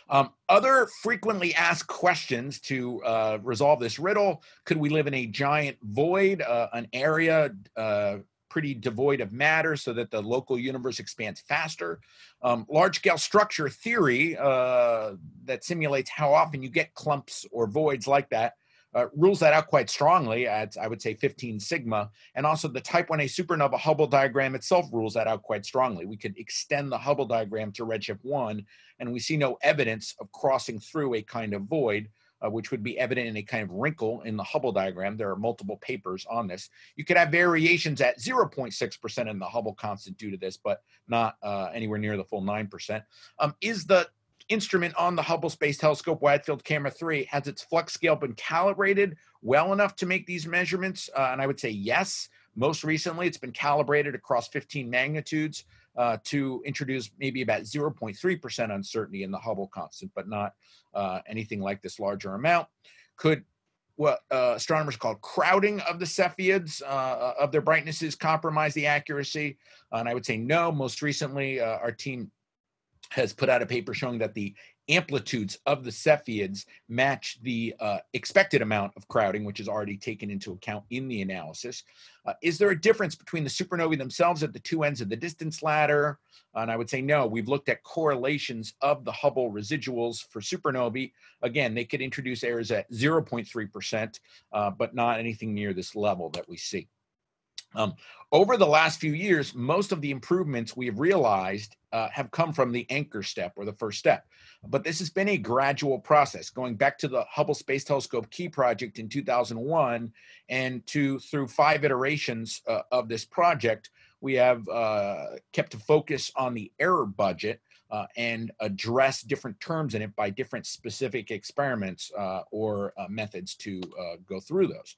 Um, other frequently asked questions to uh, resolve this riddle could we live in a giant void, uh, an area uh, pretty devoid of matter so that the local universe expands faster? Um, large scale structure theory uh, that simulates how often you get clumps or voids like that uh, rules that out quite strongly at, I would say, 15 sigma. And also the type 1a supernova Hubble diagram itself rules that out quite strongly. We could extend the Hubble diagram to redshift 1, and we see no evidence of crossing through a kind of void, uh, which would be evident in a kind of wrinkle in the Hubble diagram. There are multiple papers on this. You could have variations at 0.6% in the Hubble constant due to this, but not uh, anywhere near the full 9%. Um, is the instrument on the Hubble Space Telescope Wide Field Camera 3 has its flux scale been calibrated well enough to make these measurements? Uh, and I would say yes. Most recently, it's been calibrated across 15 magnitudes uh, to introduce maybe about 0.3% uncertainty in the Hubble constant, but not uh, anything like this larger amount. Could what uh, astronomers call crowding of the Cepheids uh, of their brightnesses compromise the accuracy? and I would say no. Most recently, uh, our team has put out a paper showing that the amplitudes of the Cepheids match the uh, expected amount of crowding, which is already taken into account in the analysis. Uh, is there a difference between the supernovae themselves at the two ends of the distance ladder? And I would say no. We've looked at correlations of the Hubble residuals for supernovae. Again, they could introduce errors at 0.3%, uh, but not anything near this level that we see. Um, over the last few years, most of the improvements we have realized uh, have come from the anchor step or the first step. But this has been a gradual process, going back to the Hubble Space Telescope Key project in 2001 and to through five iterations uh, of this project, we have uh, kept a focus on the error budget uh, and address different terms in it by different specific experiments uh, or uh, methods to uh, go through those.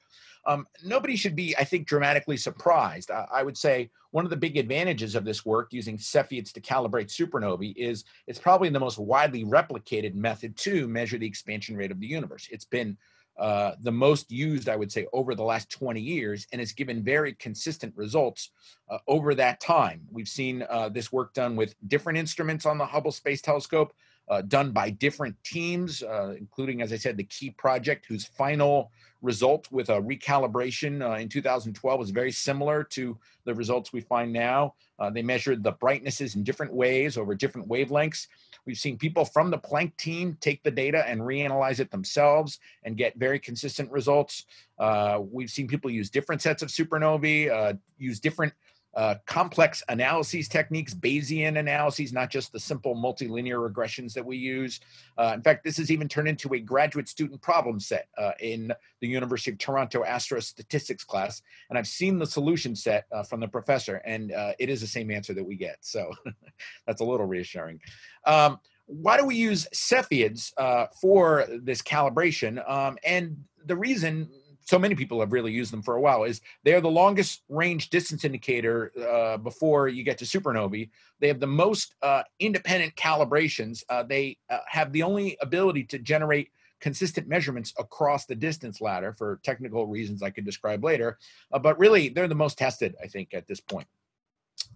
Um, nobody should be, I think, dramatically surprised. I, I, would say one of the big advantages of this work using Cepheids to calibrate supernovae is it's probably the most widely replicated method to measure the expansion rate of the universe. It's been uh, the most used, I would say, over the last 20 years, and it's given very consistent results uh, over that time. We've seen uh, this work done with different instruments on the Hubble Space Telescope, uh, done by different teams, uh, including, as I said, the Key Project, whose final result with a recalibration uh, in 2012 was very similar to the results we find now. Uh, they measured the brightnesses in different ways over different wavelengths. We've seen people from the Planck team take the data and reanalyze it themselves and get very consistent results. Uh, we've seen people use different sets of supernovae, uh, use different uh, complex analyses techniques, Bayesian analyses, not just the simple multilinear regressions that we use. Uh, in fact, this has even turned into a graduate student problem set uh, in the University of Toronto astrostatistics class. And I've seen the solution set uh, from the professor, and uh, it is the same answer that we get. So that's a little reassuring. Um, why do we use Cepheids uh, for this calibration? Um, and the reason so many people have really used them for a while is they're the longest range distance indicator uh, before you get to supernovae. They have the most uh, independent calibrations. Uh, they uh, have the only ability to generate consistent measurements across the distance ladder for technical reasons i could describe later. Uh, but really they're the most tested i think at this point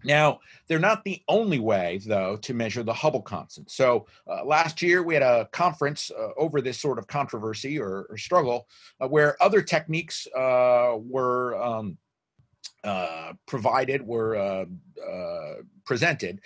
now, they're not the only way, though, to measure the Hubble constant. So, uh, last year we had a conference uh, over this sort of controversy or, or struggle uh, where other techniques uh, were um, uh, provided, were uh, presented.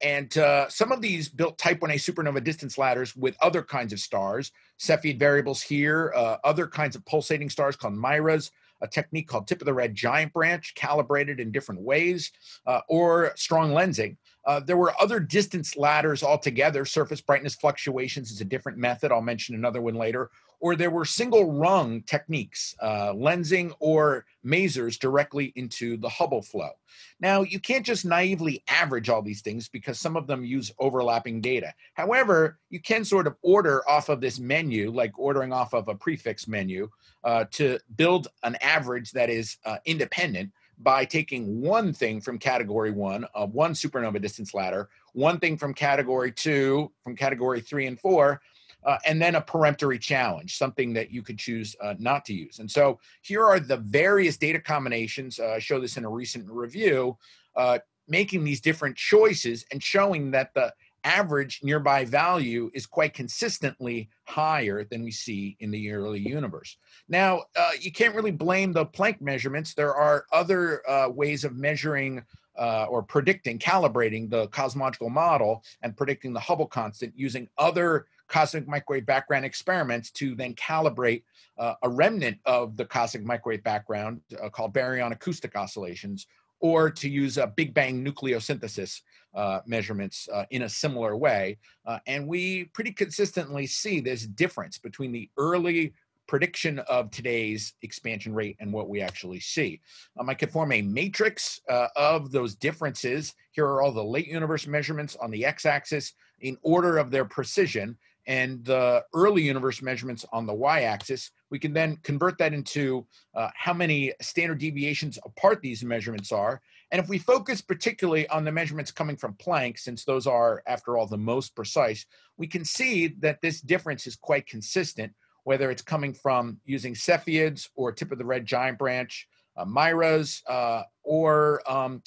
and some of these built type 1a supernova distance ladders with other kinds of stars, Cepheid variables here, other kinds of pulsating stars called Miras a technique called tip of the red giant branch, calibrated in different ways, uh, or strong lensing. Uh, there were other distance ladders altogether. Surface brightness fluctuations is a different method. I'll mention another one later. Or there were single rung techniques, uh, lensing or masers directly into the Hubble flow. Now, you can't just naively average all these things because some of them use overlapping data. However, you can sort of order off of this menu, like ordering off of a prix fixe menu, uh, to build an average that is uh, independent by taking one thing from category one, uh, one supernova distance ladder, one thing from category two, from category three and four, uh, and then a peremptory challenge, something that you could choose uh, not to use. And so here are the various data combinations. Uh, I show this in a recent review, uh, making these different choices and showing that the average nearby value is quite consistently higher than we see in the early universe. Now, uh, you can't really blame the Planck measurements. There are other uh, ways of measuring uh, or predicting, calibrating the cosmological model and predicting the Hubble constant using other cosmic microwave background experiments to then calibrate uh, a remnant of the cosmic microwave background uh, called baryon acoustic oscillations, or to use a Big Bang nucleosynthesis uh, measurements uh, in a similar way. Uh, and we pretty consistently see this difference between the early prediction of today's expansion rate and what we actually see. Um, I could form a matrix uh, of those differences. Here are all the late universe measurements on the x-axis in order of their precision and the early universe measurements on the y-axis. We can then convert that into uh, how many standard deviations apart these measurements are. And if we focus particularly on the measurements coming from Planck, since those are, after all, the most precise, we can see that this difference is quite consistent, whether it's coming from using Cepheids or tip of the red giant branch, uh, Miras, uh, or um,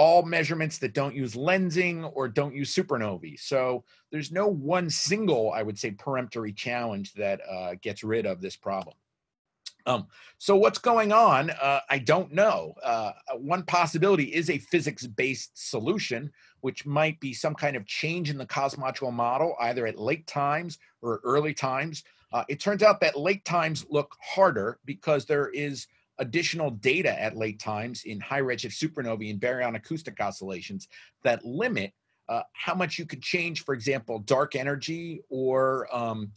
all measurements that don't use lensing or don't use supernovae. So there's no one single, I would say, peremptory challenge that uh, gets rid of this problem. Um, so what's going on? Uh, I don't know. Uh, one possibility is a physics-based solution, which might be some kind of change in the cosmological model, either at late times or early times. Uh, it turns out that late times look harder because there is additional data at late times in high redshift supernovae and baryon acoustic oscillations that limit uh, how much you could change, for example, dark energy or um,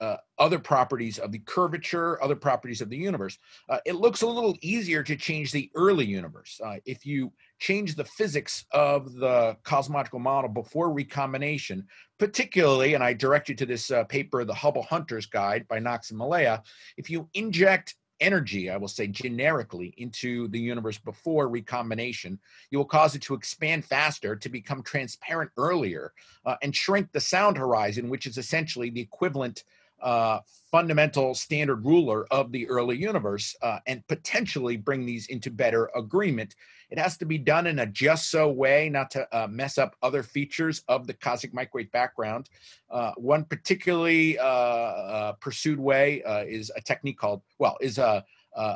uh, other properties of the curvature, other properties of the universe. Uh, it looks a little easier to change the early universe. Uh, if you change the physics of the cosmological model before recombination, particularly, and I direct you to this uh, paper, The Hubble Hunter's Guide by Knox and Millea, if you inject energy, I will say generically, into the universe before recombination, you will cause it to expand faster, to become transparent earlier, uh, and shrink the sound horizon, which is essentially the equivalent uh, fundamental standard ruler of the early universe, uh, and potentially bring these into better agreement. It has to be done in a just so way, not to uh, mess up other features of the cosmic microwave background. Uh, one particularly uh, uh, pursued way is a technique called, well, is a,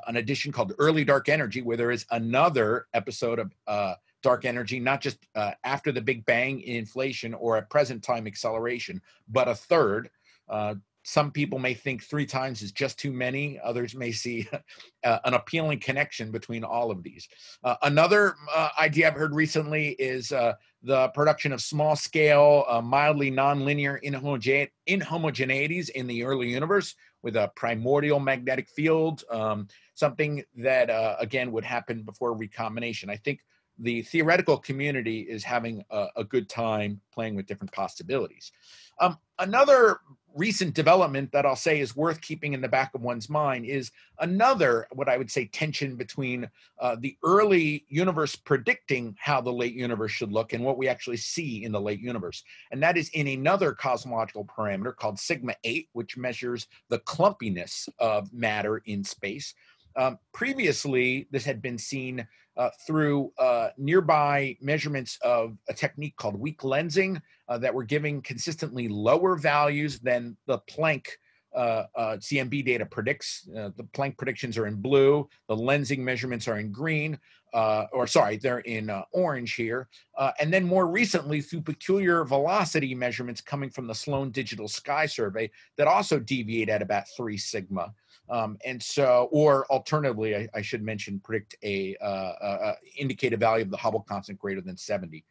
an addition called early dark energy, where there is another episode of dark energy, not just after the Big Bang inflation or at present time acceleration, but a third. Uh, some people may think three times is just too many. Others may see uh, an appealing connection between all of these. Uh, another uh, idea I've heard recently is uh, the production of small scale, uh, mildly nonlinear inhomoge- inhomogeneities in the early universe with a primordial magnetic field, um, something that, uh, again, would happen before recombination. I think the theoretical community is having a, a good time playing with different possibilities. Um, another recent development that I'll say is worth keeping in the back of one's mind is another, what I would say, tension between uh, the early universe predicting how the late universe should look and what we actually see in the late universe. And that is in another cosmological parameter called sigma 8, which measures the clumpiness of matter in space. Um, previously, this had been seen uh, through uh, nearby measurements of a technique called weak lensing uh, that were giving consistently lower values than the Planck uh, uh, CMB data predicts. Uh, the Planck predictions are in blue, the lensing measurements are in green, or sorry, they're in orange here. and then more recently, through peculiar velocity measurements coming from the Sloan Digital Sky Survey that also deviate at about three sigma. Um, and so, or alternatively, I, I should mention, predict a, uh, uh, indicated value of the Hubble constant greater than 70.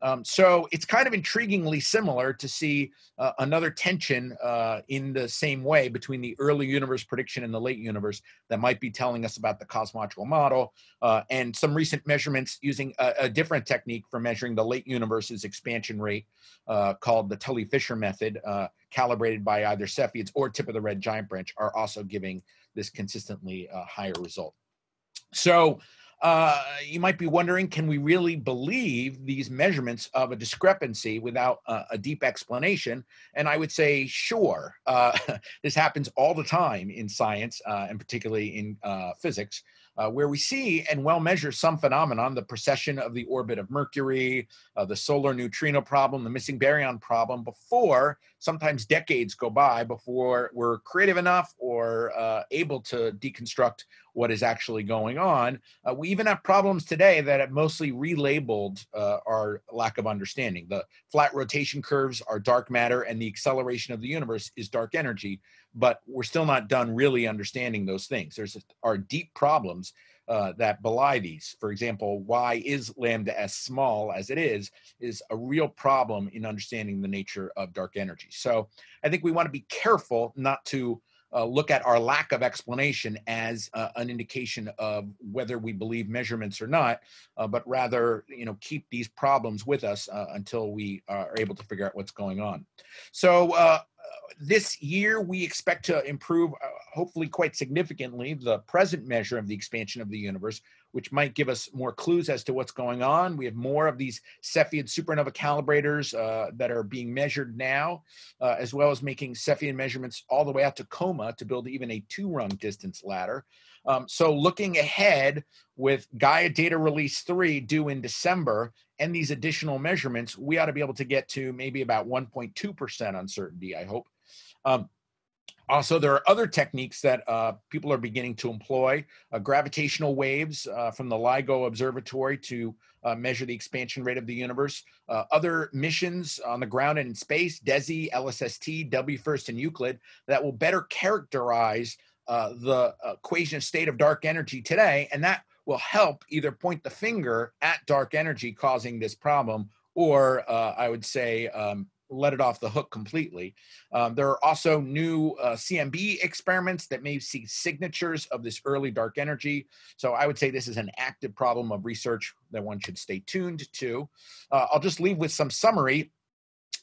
Um, so it's kind of intriguingly similar to see uh, another tension uh, in the same way between the early universe prediction and the late universe that might be telling us about the cosmological model uh, and some recent measurements using a, a, different technique for measuring the late universe's expansion rate uh, called the Tully-Fisher method, uh, calibrated by either Cepheids or tip of the red giant branch are also giving this consistently uh, higher result. So uh, you might be wondering, can we really believe these measurements of a discrepancy without uh, a deep explanation? And I would say, sure. Uh, this happens all the time in science, uh, and particularly in uh, physics. Uh, where we see and well measure some phenomenon, the precession of the orbit of Mercury, uh, the solar neutrino problem, the missing baryon problem, before sometimes decades go by before we're creative enough or uh, able to deconstruct what is actually going on. Uh, we even have problems today that have mostly relabeled uh, our lack of understanding. The flat rotation curves are dark matter, and the acceleration of the universe is dark energy but we're still not done really understanding those things. There's are deep problems uh, that belie these. For example, why is lambda as small as it is is a real problem in understanding the nature of dark energy. So I think we want to be careful not to uh, look at our lack of explanation as uh, an indication of whether we believe measurements or not, uh, but rather, you know, keep these problems with us uh, until we are able to figure out what's going on. So uh, this year, we expect to improve, uh, hopefully, quite significantly, the present measure of the expansion of the universe, which might give us more clues as to what's going on. We have more of these Cepheid supernova calibrators uh, that are being measured now, uh, as well as making Cepheid measurements all the way out to Coma to build even a two rung distance ladder. Um, so, looking ahead with Gaia Data Release 3 due in December and these additional measurements, we ought to be able to get to maybe about 1.2% uncertainty, I hope. Um, also, there are other techniques that uh, people are beginning to employ uh, gravitational waves uh, from the LIGO Observatory to uh, measure the expansion rate of the universe. Uh, other missions on the ground and in space, DESI, LSST, WFIRST, and Euclid, that will better characterize uh, the equation of state of dark energy today. And that will help either point the finger at dark energy causing this problem, or I would say um, let it off the hook completely. Um, there are also new uh, CMB experiments that may see signatures of this early dark energy. So I would say this is an active problem of research that one should stay tuned to. Uh, I'll just leave with some summary.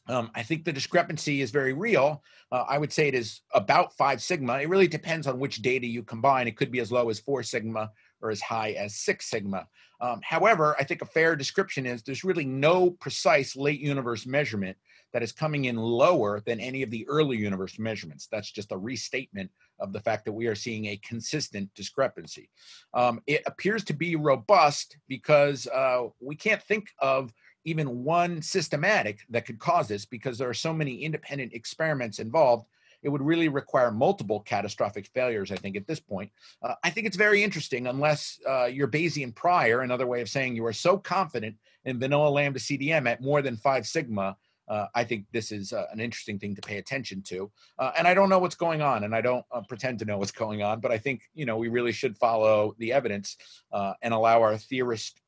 Um, I think the discrepancy is very real. Uh, I would say it is about five sigma. It really depends on which data you combine. It could be as low as four sigma or as high as six sigma. Um, however, I think a fair description is there's really no precise late universe measurement that is coming in lower than any of the early universe measurements. That's just a restatement of the fact that we are seeing a consistent discrepancy. Um, it appears to be robust because uh, we can't think of even one systematic that could cause this because there are so many independent experiments involved it would really require multiple catastrophic failures, I think, at this point. Uh, I think it's very interesting, unless uh, your Bayesian prior, another way of saying you are so confident in vanilla lambda CDM at more than five sigma uh, I think this is uh, an interesting thing to pay attention to. Uh, and I don't know what's going on, and I don't uh, pretend to know what's going on, but I think you know we really should follow the evidence and allow our theorist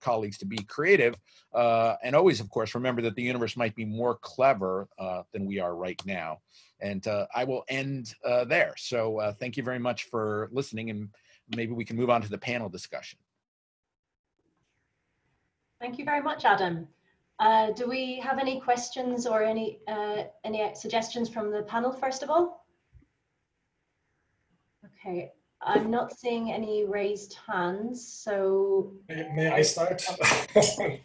colleagues to be creative, uh, and always, of course, remember that the universe might be more clever uh, than we are right now. And uh, I will end there. So thank you very much for listening, and maybe we can move on to the panel discussion. Thank you very much, Adam. Uh, do we have any questions or any uh, any suggestions from the panel first of all? Okay, I'm not seeing any raised hands, so. May, may I start?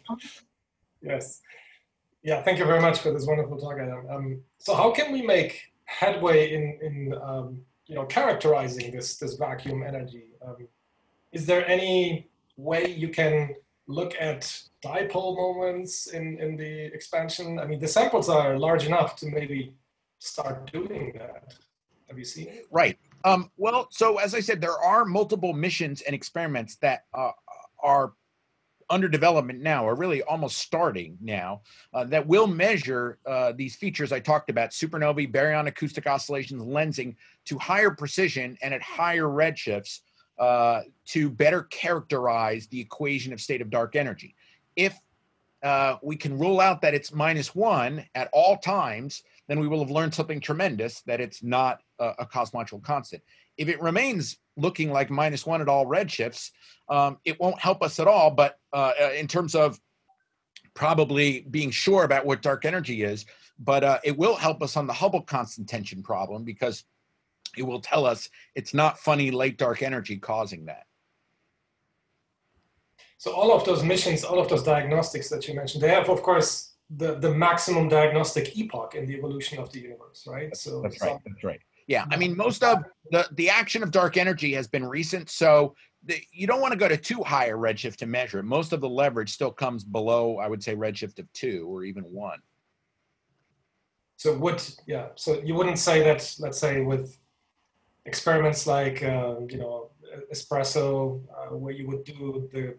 yes. Yeah, thank you very much for this wonderful talk, Adam. Um, so how can we make headway in, in um, you know, characterizing this, this vacuum energy? Um, is there any way you can look at dipole moments in, in the expansion? I mean, the samples are large enough to maybe start doing that. Have you seen it? Right. Um, well, so as I said, there are multiple missions and experiments that uh, are under development now, or really almost starting now, uh, that will measure uh, these features I talked about supernovae, baryon acoustic oscillations, lensing to higher precision and at higher redshifts uh, to better characterize the equation of state of dark energy. If uh, we can rule out that it's minus one at all times, then we will have learned something tremendous that it's not a, a cosmological constant. If it remains looking like minus one at all redshifts, um, it won't help us at all. But uh, uh in terms of probably being sure about what dark energy is, but uh, it will help us on the Hubble constant tension problem because it will tell us it's not funny late dark energy causing that. So all of those missions, all of those diagnostics that you mentioned, they have, of course, the, the maximum diagnostic epoch in the evolution of the universe, right? So that's right. That's right. Yeah, I mean, most of the the action of dark energy has been recent. So the, you don't want to go to too high a redshift to measure it. Most of the leverage still comes below, I would say, redshift of two or even one. So would yeah. So you wouldn't say that. Let's say with experiments like uh, you know ESPRESSO, uh, where you would do the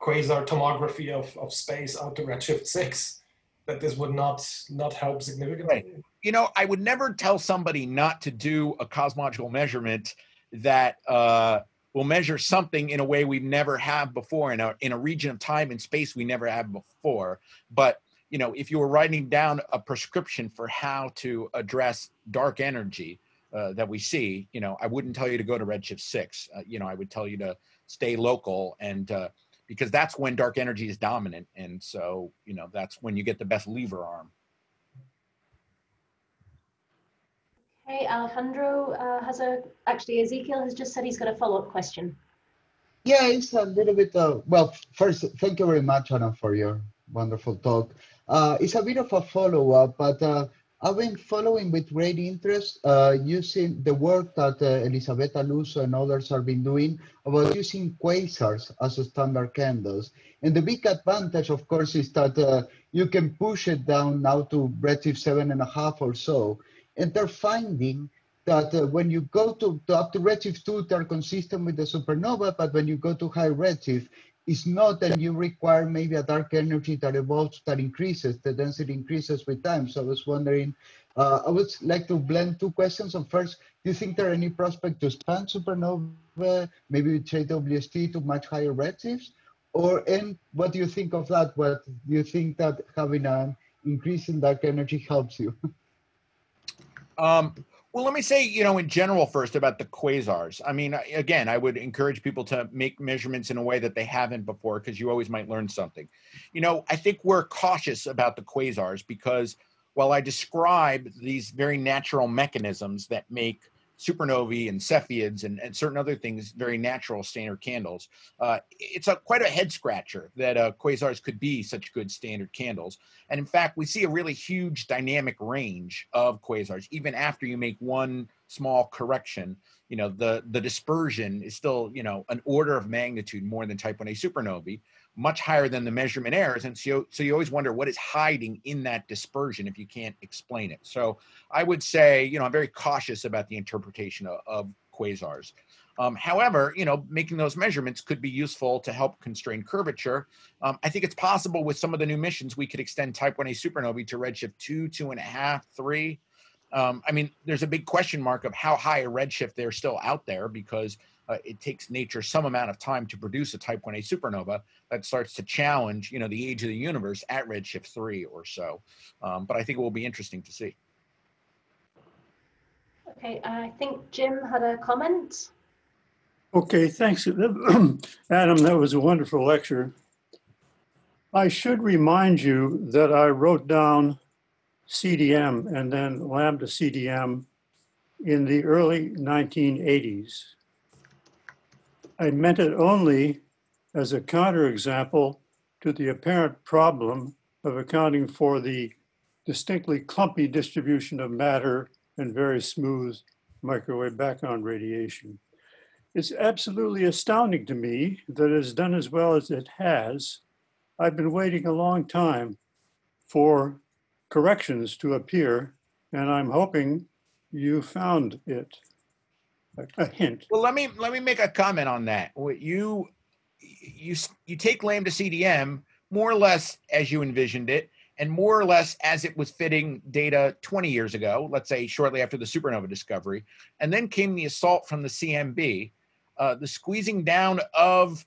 quasar tomography of, of space out to redshift six, that this would not not help significantly. Right. You know, I would never tell somebody not to do a cosmological measurement that uh, will measure something in a way we've never have before in a in a region of time and space we never have before. But you know, if you were writing down a prescription for how to address dark energy uh, that we see, you know, I wouldn't tell you to go to Redshift six. Uh, you know, I would tell you to stay local and uh, because that's when dark energy is dominant, and so you know that's when you get the best lever arm. Okay, Alejandro uh, has a, actually Ezequiel has just said he's got a follow-up question. Yeah, it's a little bit, uh, well, first, thank you very much, Anna, for your wonderful talk. Uh, it's a bit of a follow-up, but uh, I've been following with great interest uh, using the work that uh, Elisabeta Lusso and others have been doing about using quasars as standard candles. And the big advantage, of course, is that uh, you can push it down now to redshift seven and a half or so. And they're finding that uh, when you go to, to, up to redshift 2, they're consistent with the supernova, but when you go to high redshift, it's not that you require maybe a dark energy that evolves, that increases, the density increases with time. So I was wondering, uh, I would like to blend two questions. So first, do you think there are any prospect to expand supernova, maybe with JWST to much higher redshifts? Or, and what do you think of that? What do you think that having an increase in dark energy helps you? Um, well, let me say, you know, in general first about the quasars. I mean, again, I would encourage people to make measurements in a way that they haven't before because you always might learn something. You know, I think we're cautious about the quasars because while I describe these very natural mechanisms that make supernovae and cepheids and, and certain other things very natural standard candles. Uh, it's a quite a head scratcher that uh, quasars could be such good standard candles. And in fact, we see a really huge dynamic range of quasars, even after you make one small correction. You know, the the dispersion is still you know an order of magnitude more than Type 1a supernovae much higher than the measurement errors. And so, so you always wonder what is hiding in that dispersion if you can't explain it. So I would say, you know, I'm very cautious about the interpretation of, of quasars. Um, however, you know, making those measurements could be useful to help constrain curvature. Um, I think it's possible with some of the new missions we could extend Type 1a supernovae to redshift two, two and a half, three. Um, I mean, there's a big question mark of how high a redshift they're still out there because uh, it takes nature some amount of time to produce a type 1a supernova that starts to challenge you know the age of the universe at redshift 3 or so. Um, but i think it will be interesting to see. Okay i think jim had a comment. Okay thanks. Adam that was a wonderful lecture. I should remind you that i wrote down cdm and then lambda cdm in the early 1980s I meant it only as a counterexample to the apparent problem of accounting for the distinctly clumpy distribution of matter and very smooth microwave background radiation. It's absolutely astounding to me that it's done as well as it has. I've been waiting a long time for corrections to appear, and I'm hoping you found it a hint. Well, let me let me make a comment on that. You you you take lambda CDM more or less as you envisioned it, and more or less as it was fitting data 20 years ago, let's say shortly after the supernova discovery, and then came the assault from the CMB, uh, the squeezing down of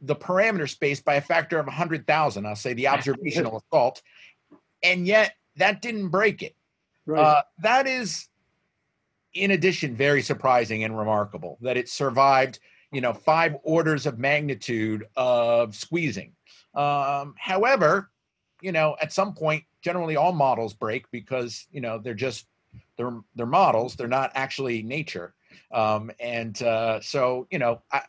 the parameter space by a factor of 100,000. I'll say the observational assault, and yet that didn't break it. Right. Uh, that is in addition, very surprising and remarkable that it survived, you know, five orders of magnitude of squeezing. Um, however, you know, at some point, generally all models break because you know they're just they're they're models. They're not actually nature. Um, and uh, so you know, I,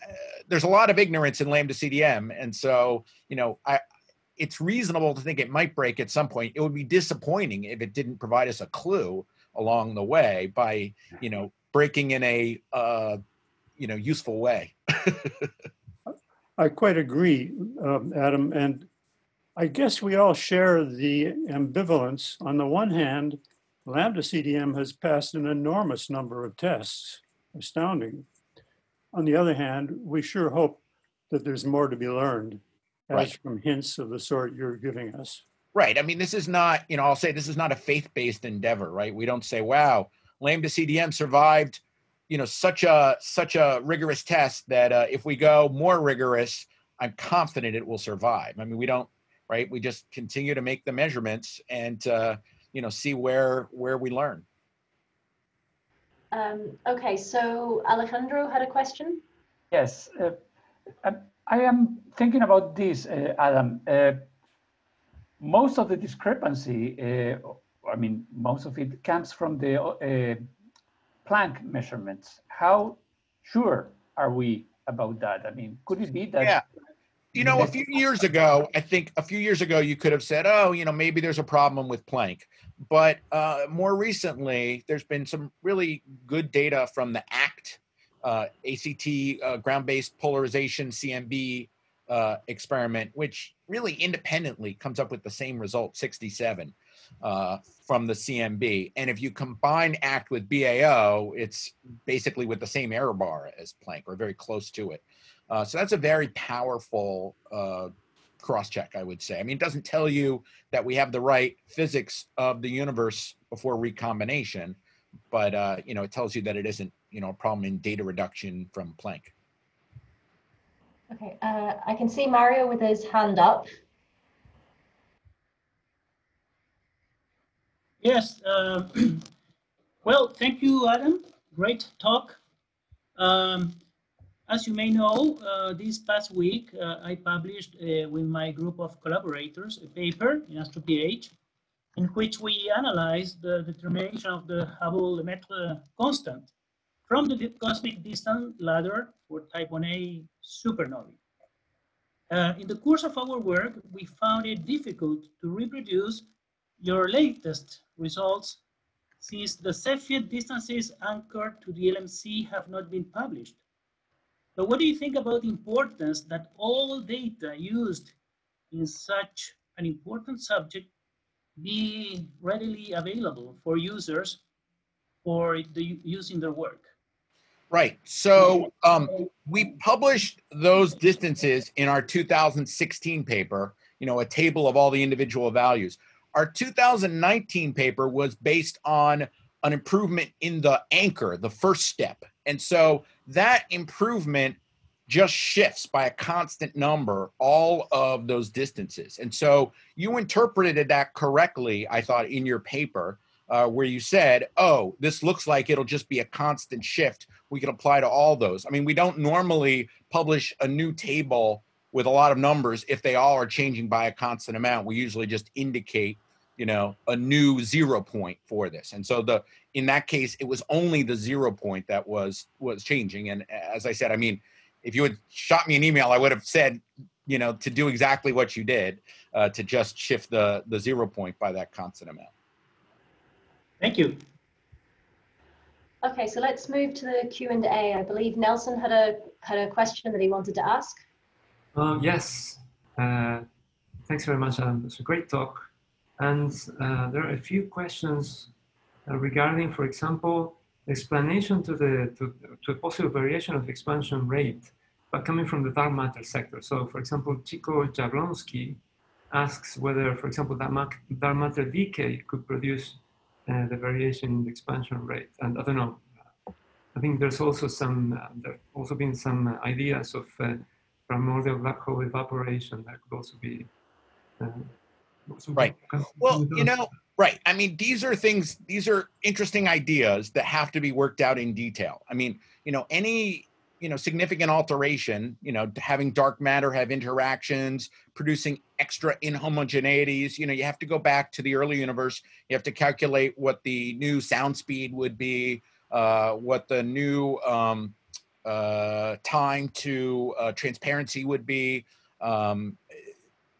there's a lot of ignorance in lambda CDM, and so you know, I it's reasonable to think it might break at some point. It would be disappointing if it didn't provide us a clue along the way by you know breaking in a uh, you know, useful way. I quite agree, um, Adam. And I guess we all share the ambivalence. On the one hand, Lambda CDM has passed an enormous number of tests, astounding. On the other hand, we sure hope that there's more to be learned, as Right. from hints of the sort you're giving us. Right. I mean, this is not, you know, I'll say this is not a faith-based endeavor, right? We don't say, wow, Lambda CDM survived, you know, such a such a rigorous test that uh, if we go more rigorous, I'm confident it will survive. I mean, we don't, right? We just continue to make the measurements and uh, you know, see where where we learn. Um, okay, so Alejandro had a question. Yes, uh, I am thinking about this, uh, Adam. Most of the discrepancy, uh, I mean, most of it comes from the uh, Planck measurements. How sure are we about that? I mean, could it be that? Yeah. You know, a few years ago, I think a few years ago, you could have said, "Oh, you know, maybe there's a problem with Planck." But uh, more recently, there's been some really good data from the ACT, ACT uh, ground-based polarization CMB uh, experiment, which really independently comes up with the same result, 67, uh, from the CMB. And if you combine ACT with BAO, it's basically with the same error bar as Planck, or very close to it. Uh, so that's a very powerful uh, cross check, I would say. I mean, it doesn't tell you that we have the right physics of the universe before recombination, but uh, you know, it tells you that it isn't, you know, a problem in data reduction from Planck. Okay, uh, I can see Mario with his hand up. Yes. Uh, well, thank you, Adam. Great talk. Um, as you may know, uh, this past week, uh, I published uh, with my group of collaborators a paper in AstroPH in which we analyzed the determination of the Hubble-Lemaitre constant from the cosmic distance ladder for type 1a supernovae. Uh, in the course of our work, we found it difficult to reproduce your latest results since the Cepheid distances anchored to the LMC have not been published. But what do you think about the importance that all data used in such an important subject be readily available for users for the use in their work? Right. So um, we published those distances in our 2016 paper, you know, a table of all the individual values. Our 2019 paper was based on an improvement in the anchor, the first step. And so that improvement just shifts by a constant number all of those distances. And so you interpreted that correctly, I thought, in your paper, uh, where you said, oh, this looks like it'll just be a constant shift. We can apply to all those. I mean, we don't normally publish a new table with a lot of numbers if they all are changing by a constant amount. We usually just indicate you know a new zero point for this and so the in that case it was only the zero point that was was changing and as i said i mean if you had shot me an email i would have said you know to do exactly what you did uh, to just shift the the zero point by that constant amount Thank you. Okay, so let's move to the Q and A. I believe Nelson had a had a question that he wanted to ask. Uh, yes, uh, thanks very much. Um, it's a great talk. And uh, there are a few questions uh, regarding, for example, explanation to the to, to a possible variation of expansion rate, but coming from the dark matter sector. So, for example, Chico Jablonski asks whether, for example, that dark matter decay could produce the variation in the expansion rate. And I don't know. I think there's also some. Uh, there also been some ideas of uh, primordial black hole evaporation that could also be uh, right well you know right i mean these are things these are interesting ideas that have to be worked out in detail i mean you know any you know significant alteration you know having dark matter have interactions producing extra inhomogeneities you know you have to go back to the early universe you have to calculate what the new sound speed would be uh, what the new um, uh, time to uh, transparency would be um,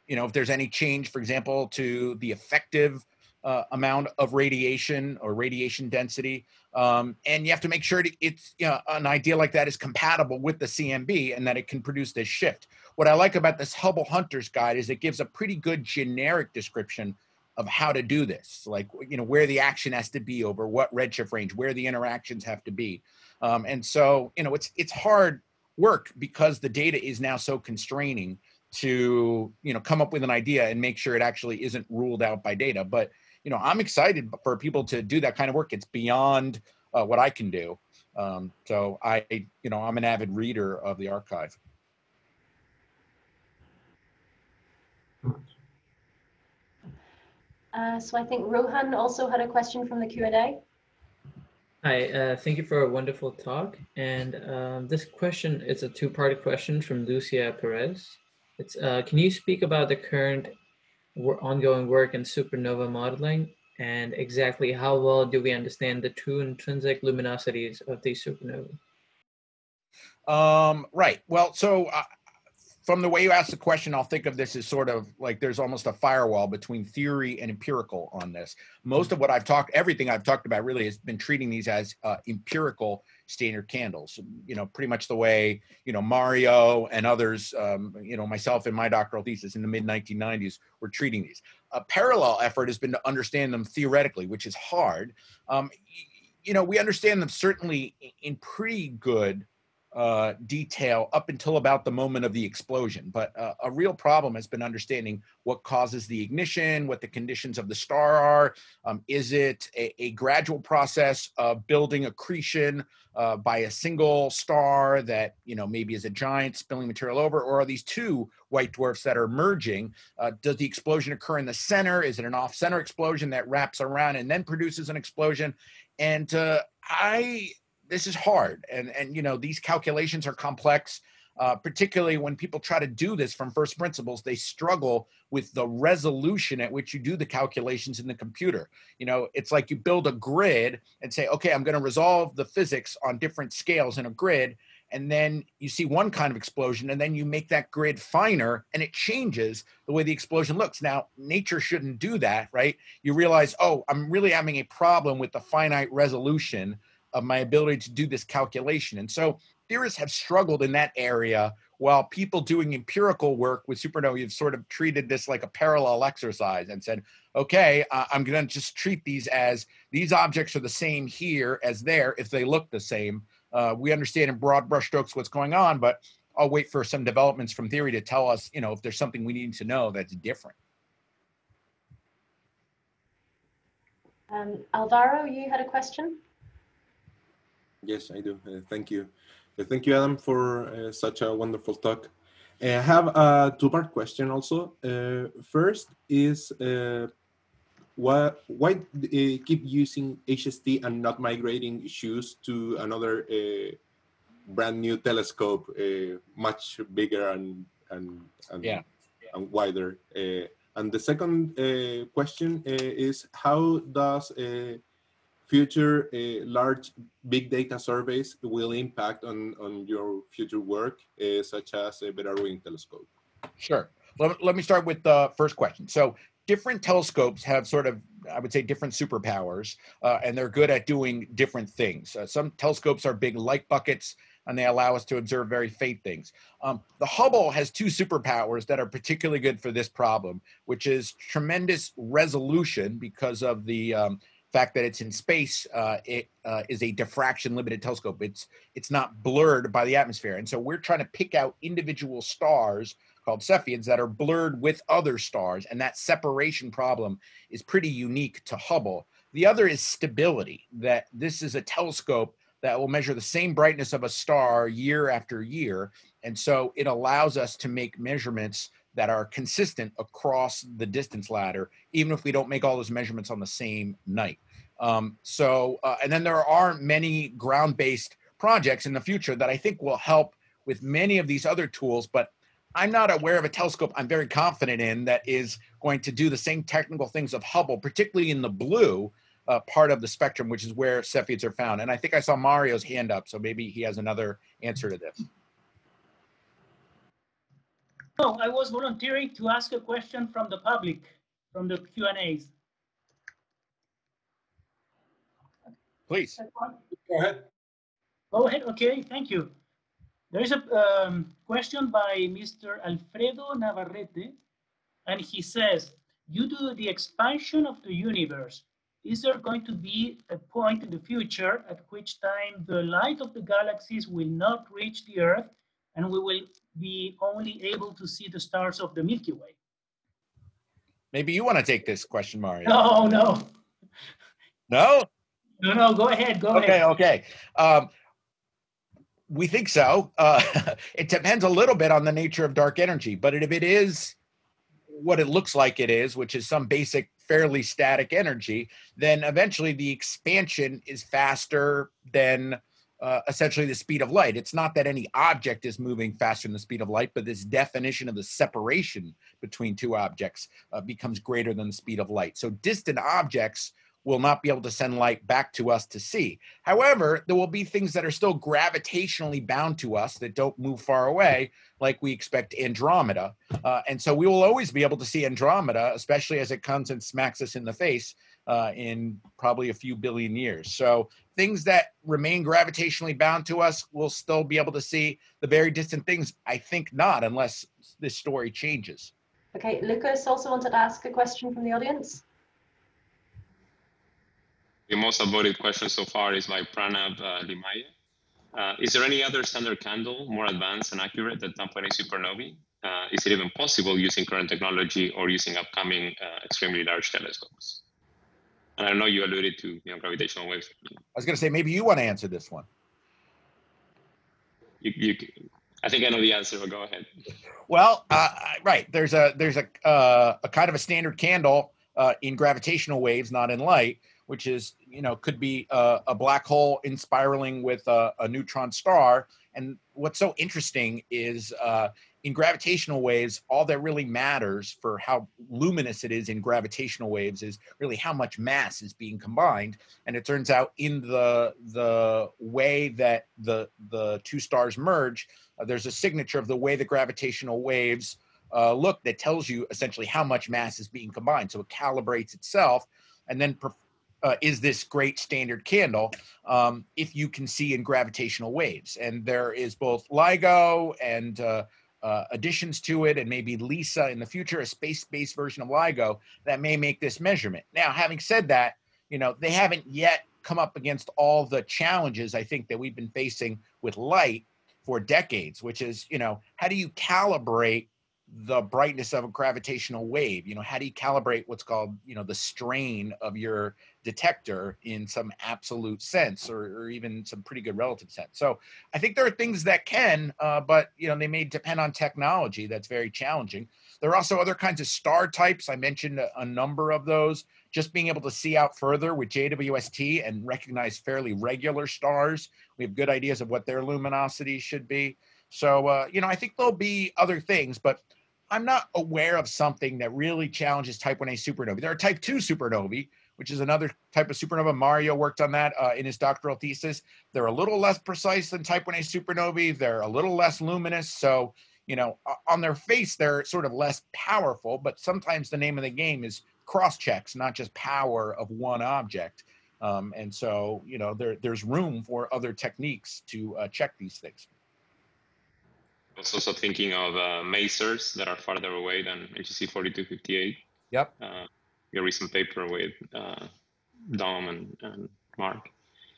you know if there's any change for example to the effective uh, amount of radiation or radiation density. Um, and you have to make sure it's you know, an idea like that is compatible with the CMB and that it can produce this shift. What I like about this Hubble Hunter's Guide is it gives a pretty good generic description of how to do this, like you know where the action has to be over what redshift range, where the interactions have to be, um, and so you know it's it's hard work because the data is now so constraining to you know come up with an idea and make sure it actually isn't ruled out by data. But you know I'm excited for people to do that kind of work. It's beyond uh, what I can do. Um, so I you know I'm an avid reader of the arXiv. Uh, so I think Rohan also had a question from the Q&A. Hi, uh, thank you for a wonderful talk. And um, this question is a two-part question from Lucia Perez. It's, uh, can you speak about the current ongoing work in supernova modeling and exactly how well do we understand the true intrinsic luminosities of these supernovae? Um, right. Well, so uh, from the way you asked the question, I'll think of this as sort of like there's almost a firewall between theory and empirical on this. Most of what I've talked, everything I've talked about really has been treating these as uh, empirical standard candles. You know, pretty much the way, you know, Mario and others, um, you know, myself in my doctoral thesis in the mid 1990s were treating these. A parallel effort has been to understand them theoretically, which is hard. Um, you know, we understand them certainly in pretty good uh, detail up until about the moment of the explosion. But uh, a real problem has been understanding what causes the ignition, what the conditions of the star are. Um, is it a, a, gradual process of building accretion uh, by a single star that you know maybe is a giant spilling material over, or are these two white dwarfs that are merging? Uh, does the explosion occur in the center? Is it an off-center explosion that wraps around and then produces an explosion? And uh, I this is hard. And and you know these calculations are complex uh, particularly when people try to do this from first principles they struggle with the resolution at which you do the calculations in the computer. You know it's like you build a grid and say okay i'm going to resolve the physics on different scales in a grid and then you see one kind of explosion and then you make that grid finer and it changes the way the explosion looks. Now nature shouldn't do that right? You realize oh i'm really having a problem with the finite resolution of my ability to do this calculation. And so theorists have struggled in that area while people doing empirical work with supernovae have sort of treated this like a parallel exercise and said, okay, uh, I'm going to just treat these as these objects are the same here as there if they look the same. Uh, we understand in broad brushstrokes what's going on, but I'll wait for some developments from theory to tell us, you know, if there's something we need to know that's different. Um, Alvaro, you had a question? Yes, I do. Uh, thank you. Uh, thank you, Adam, for uh, such a wonderful talk. Uh, I have a two-part question also. Uh, first is uh, why, why keep using HST and not migrating SHOES to another brand new telescope, much bigger and, and, and, yeah. and wider? and the second question is how does future uh, large big data surveys will impact on, on your future work, uh, such as a Vera Rubin telescope? Sure. Let, let me start with the first question. So different telescopes have sort of, I would say, different superpowers, uh, and they're good at doing different things. Uh, some telescopes are big light buckets, and they allow us to observe very faint things. Um, the Hubble has two superpowers that are particularly good for this problem, which is tremendous resolution because of the um, fact that it's in space, uh, it uh, is a diffraction limited telescope. It's it's not blurred by the atmosphere, and so we're trying to pick out individual stars called Cepheids that are blurred with other stars, and that separation problem is pretty unique to Hubble. The other is stability. That this is a telescope that will measure the same brightness of a star year after year, and so it allows us to make measurements that are consistent across the distance ladder, even if we don't make all those measurements on the same night. Um, so, uh, and then there are many ground-based projects in the future that I think will help with many of these other tools, but I'm not aware of a telescope I'm very confident in that is going to do the same technical things of Hubble, particularly in the blue uh, part of the spectrum, which is where Cepheids are found. And I think I saw Mario's hand up, so maybe he has another answer to this. No, I was volunteering to ask a question from the public, from the Q&As. Please. Go ahead. Go ahead. Okay, thank you. There is a um, question by Mr. Alfredo Navarrete, and he says, due to the expansion of the universe, is there going to be a point in the future at which time the light of the galaxies will not reach the Earth and we will be only able to see the stars of the Milky Way? Maybe you want to take this question, Mario. No, no, No? no, no, go ahead, go Okay, ahead. okay. Um, we think so. Uh, it depends a little bit on the nature of dark energy, but if it is what it looks like it is, which is some basic, fairly static energy, then eventually the expansion is faster than uh, essentially the speed of light. It's not that any object is moving faster than the speed of light, but this definition of the separation between two objects uh, becomes greater than the speed of light. So distant objects will not be able to send light back to us to see. However, there will be things that are still gravitationally bound to us that don't move far away, like we expect Andromeda. Uh, and so we will always be able to see Andromeda, especially as it comes and smacks us in the face uh, in probably a few billion years. So things that remain gravitationally bound to us will still be able to see. The very distant things, I think not, unless this story changes. Okay, Lucas also wanted to ask a question from the audience. The most voted question so far is by Pranab uh, Limaye. Uh, is there any other standard candle more advanced and accurate than Type 1a supernovae? Uh, is it even possible using current technology or using upcoming uh, extremely large telescopes? And I know you alluded to you know, gravitational waves. I was going to say, maybe you want to answer this one. You, you, I think I know the answer, but go ahead. Well, uh, right. There's a there's a uh, a kind of a standard candle uh, in gravitational waves, not in light, which is you know could be a, a black hole in spiraling with a, a, neutron star. And what's so interesting is uh, in gravitational waves, all that really matters for how luminous it is in gravitational waves is really how much mass is being combined. And it turns out in the the way that the the two stars merge, uh, there's a signature of the way the gravitational waves uh, look that tells you essentially how much mass is being combined. So it calibrates itself, and then. Uh, is this great standard candle um, if you can see in gravitational waves and there is both LIGO and uh, additions to it and maybe LISA in the future, a space-based version of LIGO that may make this measurement. Now, having said that, you know, they haven't yet come up against all the challenges I think that we've been facing with light for decades, which is, you know, how do you calibrate the brightness of a gravitational wave? You know, how do you calibrate what's called, you know, the strain of your detector in some absolute sense or, or even some pretty good relative sense. So I think there are things that can, uh, but you know they may depend on technology. That's very challenging. There are also other kinds of star types. I mentioned a, a number of those. Just being able to see out further with JWST and recognize fairly regular stars. We have good ideas of what their luminosity should be. So uh, you know I think there'll be other things, but I'm not aware of something that really challenges Type 1a supernovae. There are Type 2 supernovae, which is another type of supernova. Mario worked on that uh, in his doctoral thesis. They're a little less precise than Type 1a supernovae. They're a little less luminous. So, you know, on their face, they're sort of less powerful, but sometimes the name of the game is cross checks, not just power of one object. Um, and so, you know, there, there's room for other techniques to uh, check these things. I was also thinking of uh, masers that are farther away than NGC 4258. Yep. Uh, your recent paper with uh, Dom and, and Mark.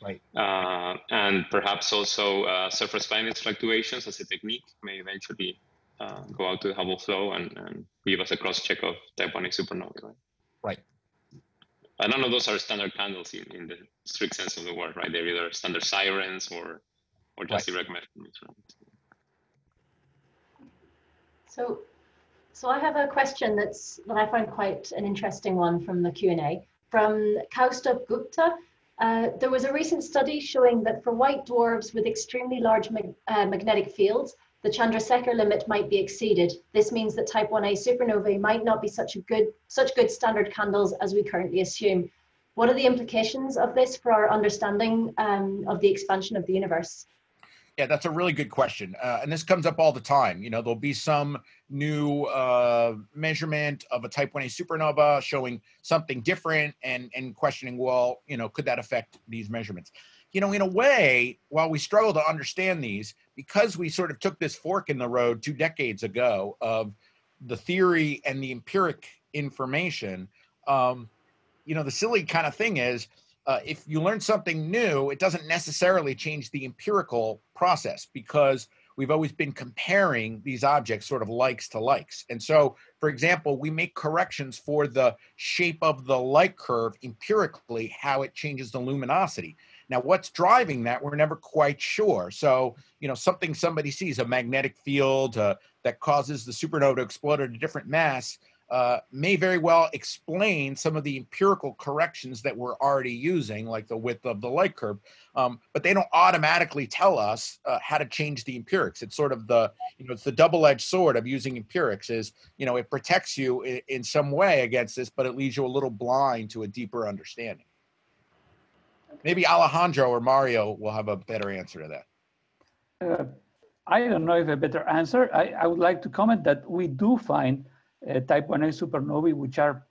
Right. Uh, and perhaps also uh, surface brightness fluctuations as a technique may eventually uh, go out to the Hubble flow and, and give us a cross check of type 1a supernovae. Right. Right. And none of those are standard candles in, in the strict sense of the word, right? They're either standard sirens or or just Right. direct measurements. Right? So, so I have a question that's that I find quite an interesting one from the Q and A from Kaustubh Gupta. Uh, there was a recent study showing that for white dwarfs with extremely large mag- uh, magnetic fields, the Chandrasekhar limit might be exceeded. This means that Type 1a supernovae might not be such a good such good standard candles as we currently assume. What are the implications of this for our understanding um, of the expansion of the universe? Yeah, that's a really good question. Uh, and this comes up all the time. You know, there'll be some new uh, measurement of a type 1a supernova showing something different and, and questioning, well, you know, could that affect these measurements? You know, in a way, while we struggle to understand these, because we sort of took this fork in the road two decades ago of the theory and the empiric information, um, you know, the silly kind of thing is uh, if you learn something new, it doesn't necessarily change the empirical process because we've always been comparing these objects sort of likes to likes. And so, for example, we make corrections for the shape of the light curve empirically, how it changes the luminosity. Now, what's driving that, we're never quite sure. So, you know, something somebody sees, a magnetic field uh, that causes the supernova to explode at a different mass, uh, may very well explain some of the empirical corrections that we're already using, like the width of the light curve, um, but they don't automatically tell us uh, how to change the empirics. It's sort of the, you know, it's the double-edged sword of using empirics is, you know, it protects you in, in some way against this, but it leaves you a little blind to a deeper understanding. Maybe Alejandro or Mario will have a better answer to that. Uh, I don't know if a better answer. I, I would like to comment that we do find uh, type 1a supernovae, which are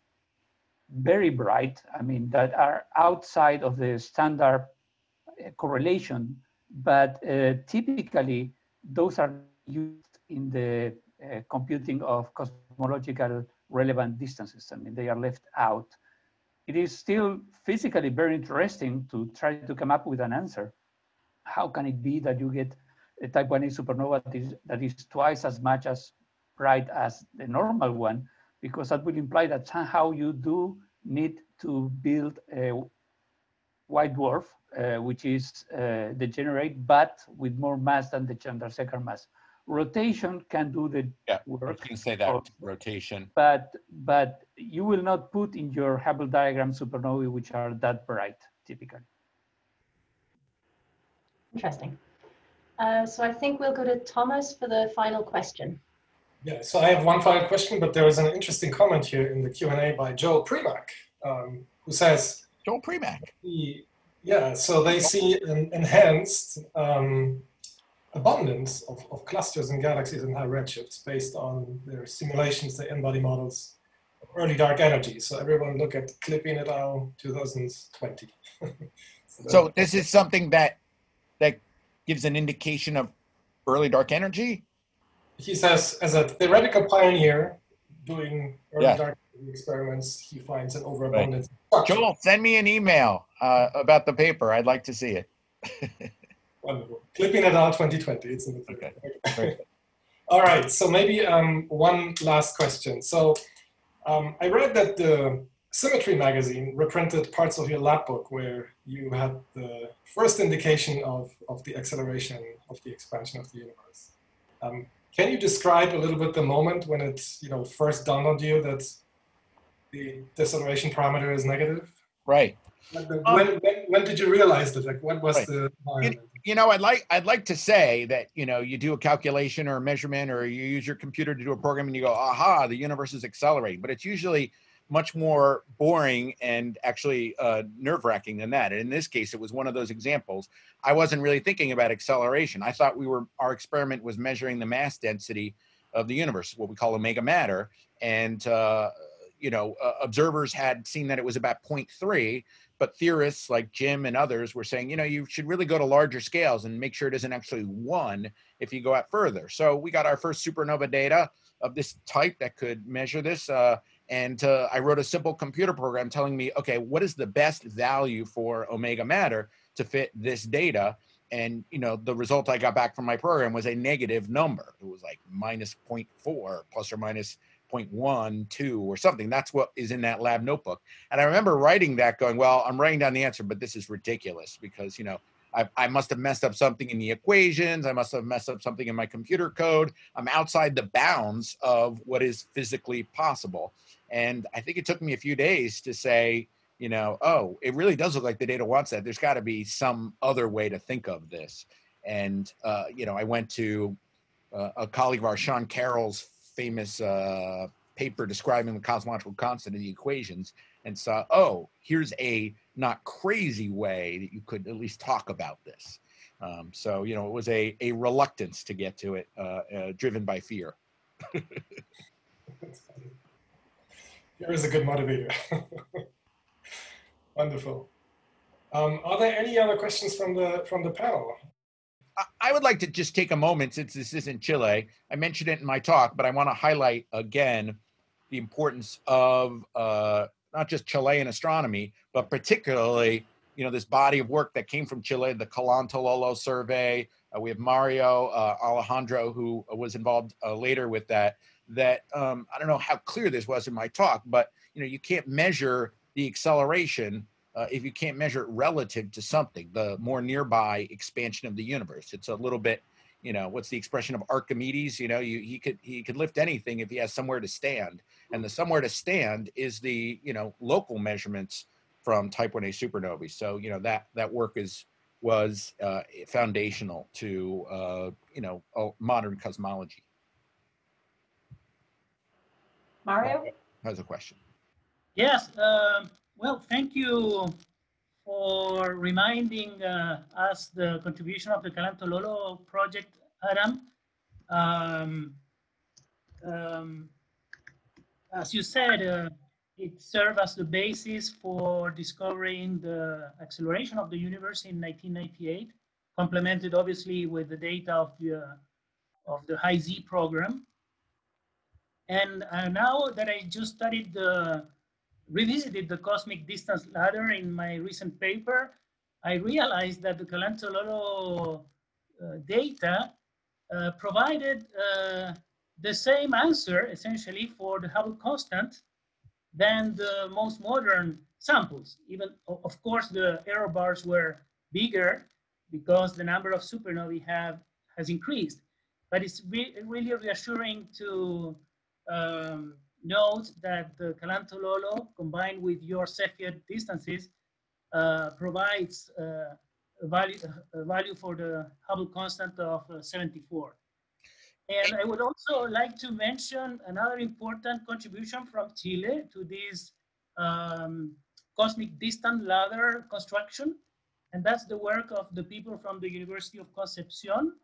very bright, I mean, that are outside of the standard uh, correlation, but uh, typically those are used in the uh, computing of cosmological relevant distances. I mean, they are left out. It is still physically very interesting to try to come up with an answer. How can it be that you get a type 1a supernova that is, that is twice as much as bright as the normal one, because that will imply that somehow you do need to build a white dwarf, uh, which is uh, degenerate, but with more mass than the Chandrasekhar mass. Rotation can do the yeah, work. I can say that, of, rotation. But, but you will not put in your Hubble diagram supernovae, which are that bright, typically. Interesting. Uh, so I think we'll go to Thomas for the final question. Yeah, so I have one final question, but there was an interesting comment here in the Q&A by Joel Primack, um, who says... Joel Primack? The, yeah, so they see an enhanced um, abundance of, of clusters and galaxies in high redshifts based on their simulations, the n-body models early dark energy. So everyone look at Klypin et al. 2020. so, so this is something that that gives an indication of early dark energy? He says, as a theoretical pioneer doing early yeah. dark experiments, he finds an overabundance. Right. Joel, send me an email uh, about the paper. I'd like to see it. Wonderful. Klypin et al. 2020. It's in the paper. Okay. All right. So maybe um, one last question. So um, I read that the Symmetry magazine reprinted parts of your lab book where you had the first indication of, of the acceleration of the expansion of the universe. Um, can you describe a little bit the moment when it you know first dawned on you that the deceleration parameter is negative? Right. When, um, when, when, did you realize that? Like, what was right. the? You, you, know, I'd like I'd like to say that you know you do a calculation or a measurement or you use your computer to do a program and you go, aha, the universe is accelerating. But it's usually much more boring and actually uh, nerve wracking than that. And in this case, it was one of those examples. I wasn't really thinking about acceleration. I thought we were, our experiment was measuring the mass density of the universe, what we call omega matter. And, uh, you know, uh, observers had seen that it was about 0.3, but theorists like Jim and others were saying, you know, you should really go to larger scales and make sure it isn't actually one if you go out further. So we got our first supernova data of this type that could measure this. Uh, and uh, I wrote a simple computer program telling me, okay, what is the best value for omega matter to fit this data? And you know, the result I got back from my program was a negative number. It was like minus 0.4 plus or minus 0.12 or something. That's what is in that lab notebook. And I remember writing that going, well, I'm writing down the answer, but this is ridiculous because, you know, I, I, must have messed up something in the equations. I must have messed up something in my computer code. I'm outside the bounds of what is physically possible. And I think it took me a few days to say, you know, oh, it really does look like the data wants that. There's got to be some other way to think of this. And, uh, you know, I went to uh, a colleague of ours, Sean Carroll's famous uh, paper describing the cosmological constant of the equations and saw, oh, here's a not crazy way that you could at least talk about this. Um, so, you know, it was a, a reluctance to get to it, uh, uh, driven by fear. Here is a good motivator. Wonderful. Um, are there any other questions from the from the panel? I would like to just take a moment since this isn't Chile. I mentioned it in my talk, but I want to highlight again the importance of uh, not just Chilean astronomy, but particularly, you know, this body of work that came from Chile, the Calán/Tololo survey. Uh, we have Mario uh, Alejandro, who was involved uh, later with that. That um, I don't know how clear this was in my talk, but you know, you can't measure the acceleration uh, if you can't measure it relative to something, the more nearby expansion of the universe. It's a little bit, you know, what's the expression of Archimedes? You know, you, he could he could lift anything if he has somewhere to stand, and the somewhere to stand is the you know local measurements from Type 1a supernovae. So you know that that work is was uh, foundational to uh, you know modern cosmology. Mario has a question. Yes. Um well, thank you for reminding uh, us the contribution of the Calán/Tololo project, Adam. Um, um, as you said, uh, it served as the basis for discovering the acceleration of the universe in 1998, complemented obviously with the data of the, uh, of the High Z program. And uh, now that I just studied the revisited the cosmic distance ladder in my recent paper, I realized that the Calán/Tololo uh, data uh, provided uh, the same answer essentially for the Hubble constant than the most modern samples. Even, of course, the error bars were bigger because the number of supernovae have has increased. But it's re really reassuring to um, note that the Calán/Tololo combined with your Cepheid distances uh, provides uh, a, value, a value for the Hubble constant of uh, 74. And I would also like to mention another important contribution from Chile to this um, cosmic distance ladder construction. And that's the work of the people from the University of Concepcion,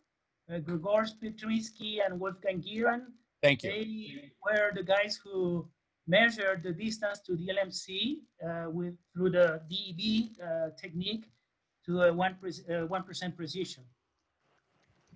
uh, Grzegorz Pietrzyński and Wolfgang Gieren, Thank you. They were the guys who measured the distance to the LMC uh, with through the DEB uh, technique to a one uh, one percent precision.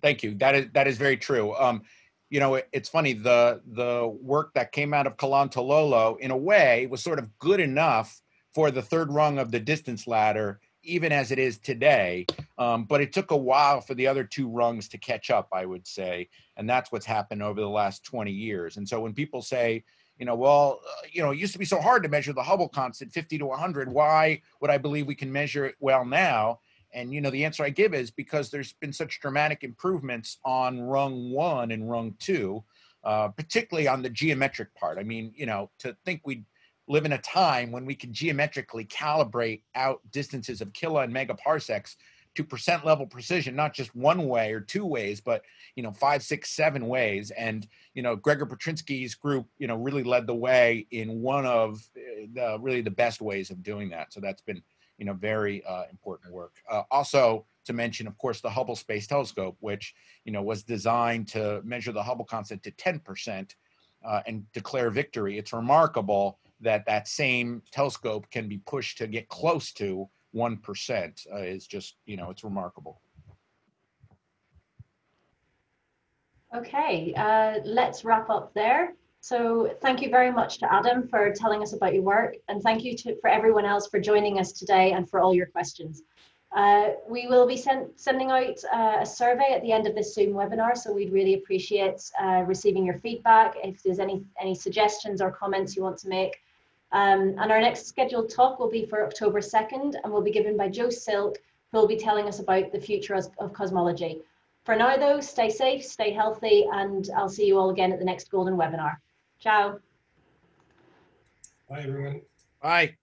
Thank you. That is that is very true. Um, you know, it, it's funny the the work that came out of Calán/Tololo, in a way, was sort of good enough for the third rung of the distance ladder even as it is today. Um, but it took a while for the other two rungs to catch up, I would say. And that's what's happened over the last 20 years. And so when people say, you know, well, uh, you know, it used to be so hard to measure the Hubble constant 50 to 100. Why would I believe we can measure it well now? And, you know, the answer I give is because there's been such dramatic improvements on rung one and rung two, uh, particularly on the geometric part. I mean, you know, to think we'd live in a time when we can geometrically calibrate out distances of kilo and megaparsecs to percent level precision, not just one way or two ways, but you know five, six, seven ways. And you know Gregor Pietrzyński's group, you know, really led the way in one of eh, the really the best ways of doing that. So that's been you know very uh, important work. Uh, also to mention, of course, the Hubble Space Telescope, which you know was designed to measure the Hubble constant to 10 percent uh, and declare victory. It's remarkable that that same telescope can be pushed to get close to 1% uh, is just, you know, it's remarkable. Okay, uh, let's wrap up there. So thank you very much to Adam for telling us about your work and thank you to, for everyone else for joining us today and for all your questions. Uh, we will be send, sending out uh, a survey at the end of this Zoom webinar, so we'd really appreciate uh, receiving your feedback. If there's any, any suggestions or comments you want to make, um, and our next scheduled talk will be for October 2nd and will be given by Joe Silk, who will be telling us about the future of, of cosmology. For now though, stay safe, stay healthy, and I'll see you all again at the next Golden webinar. Ciao. Bye everyone. Bye.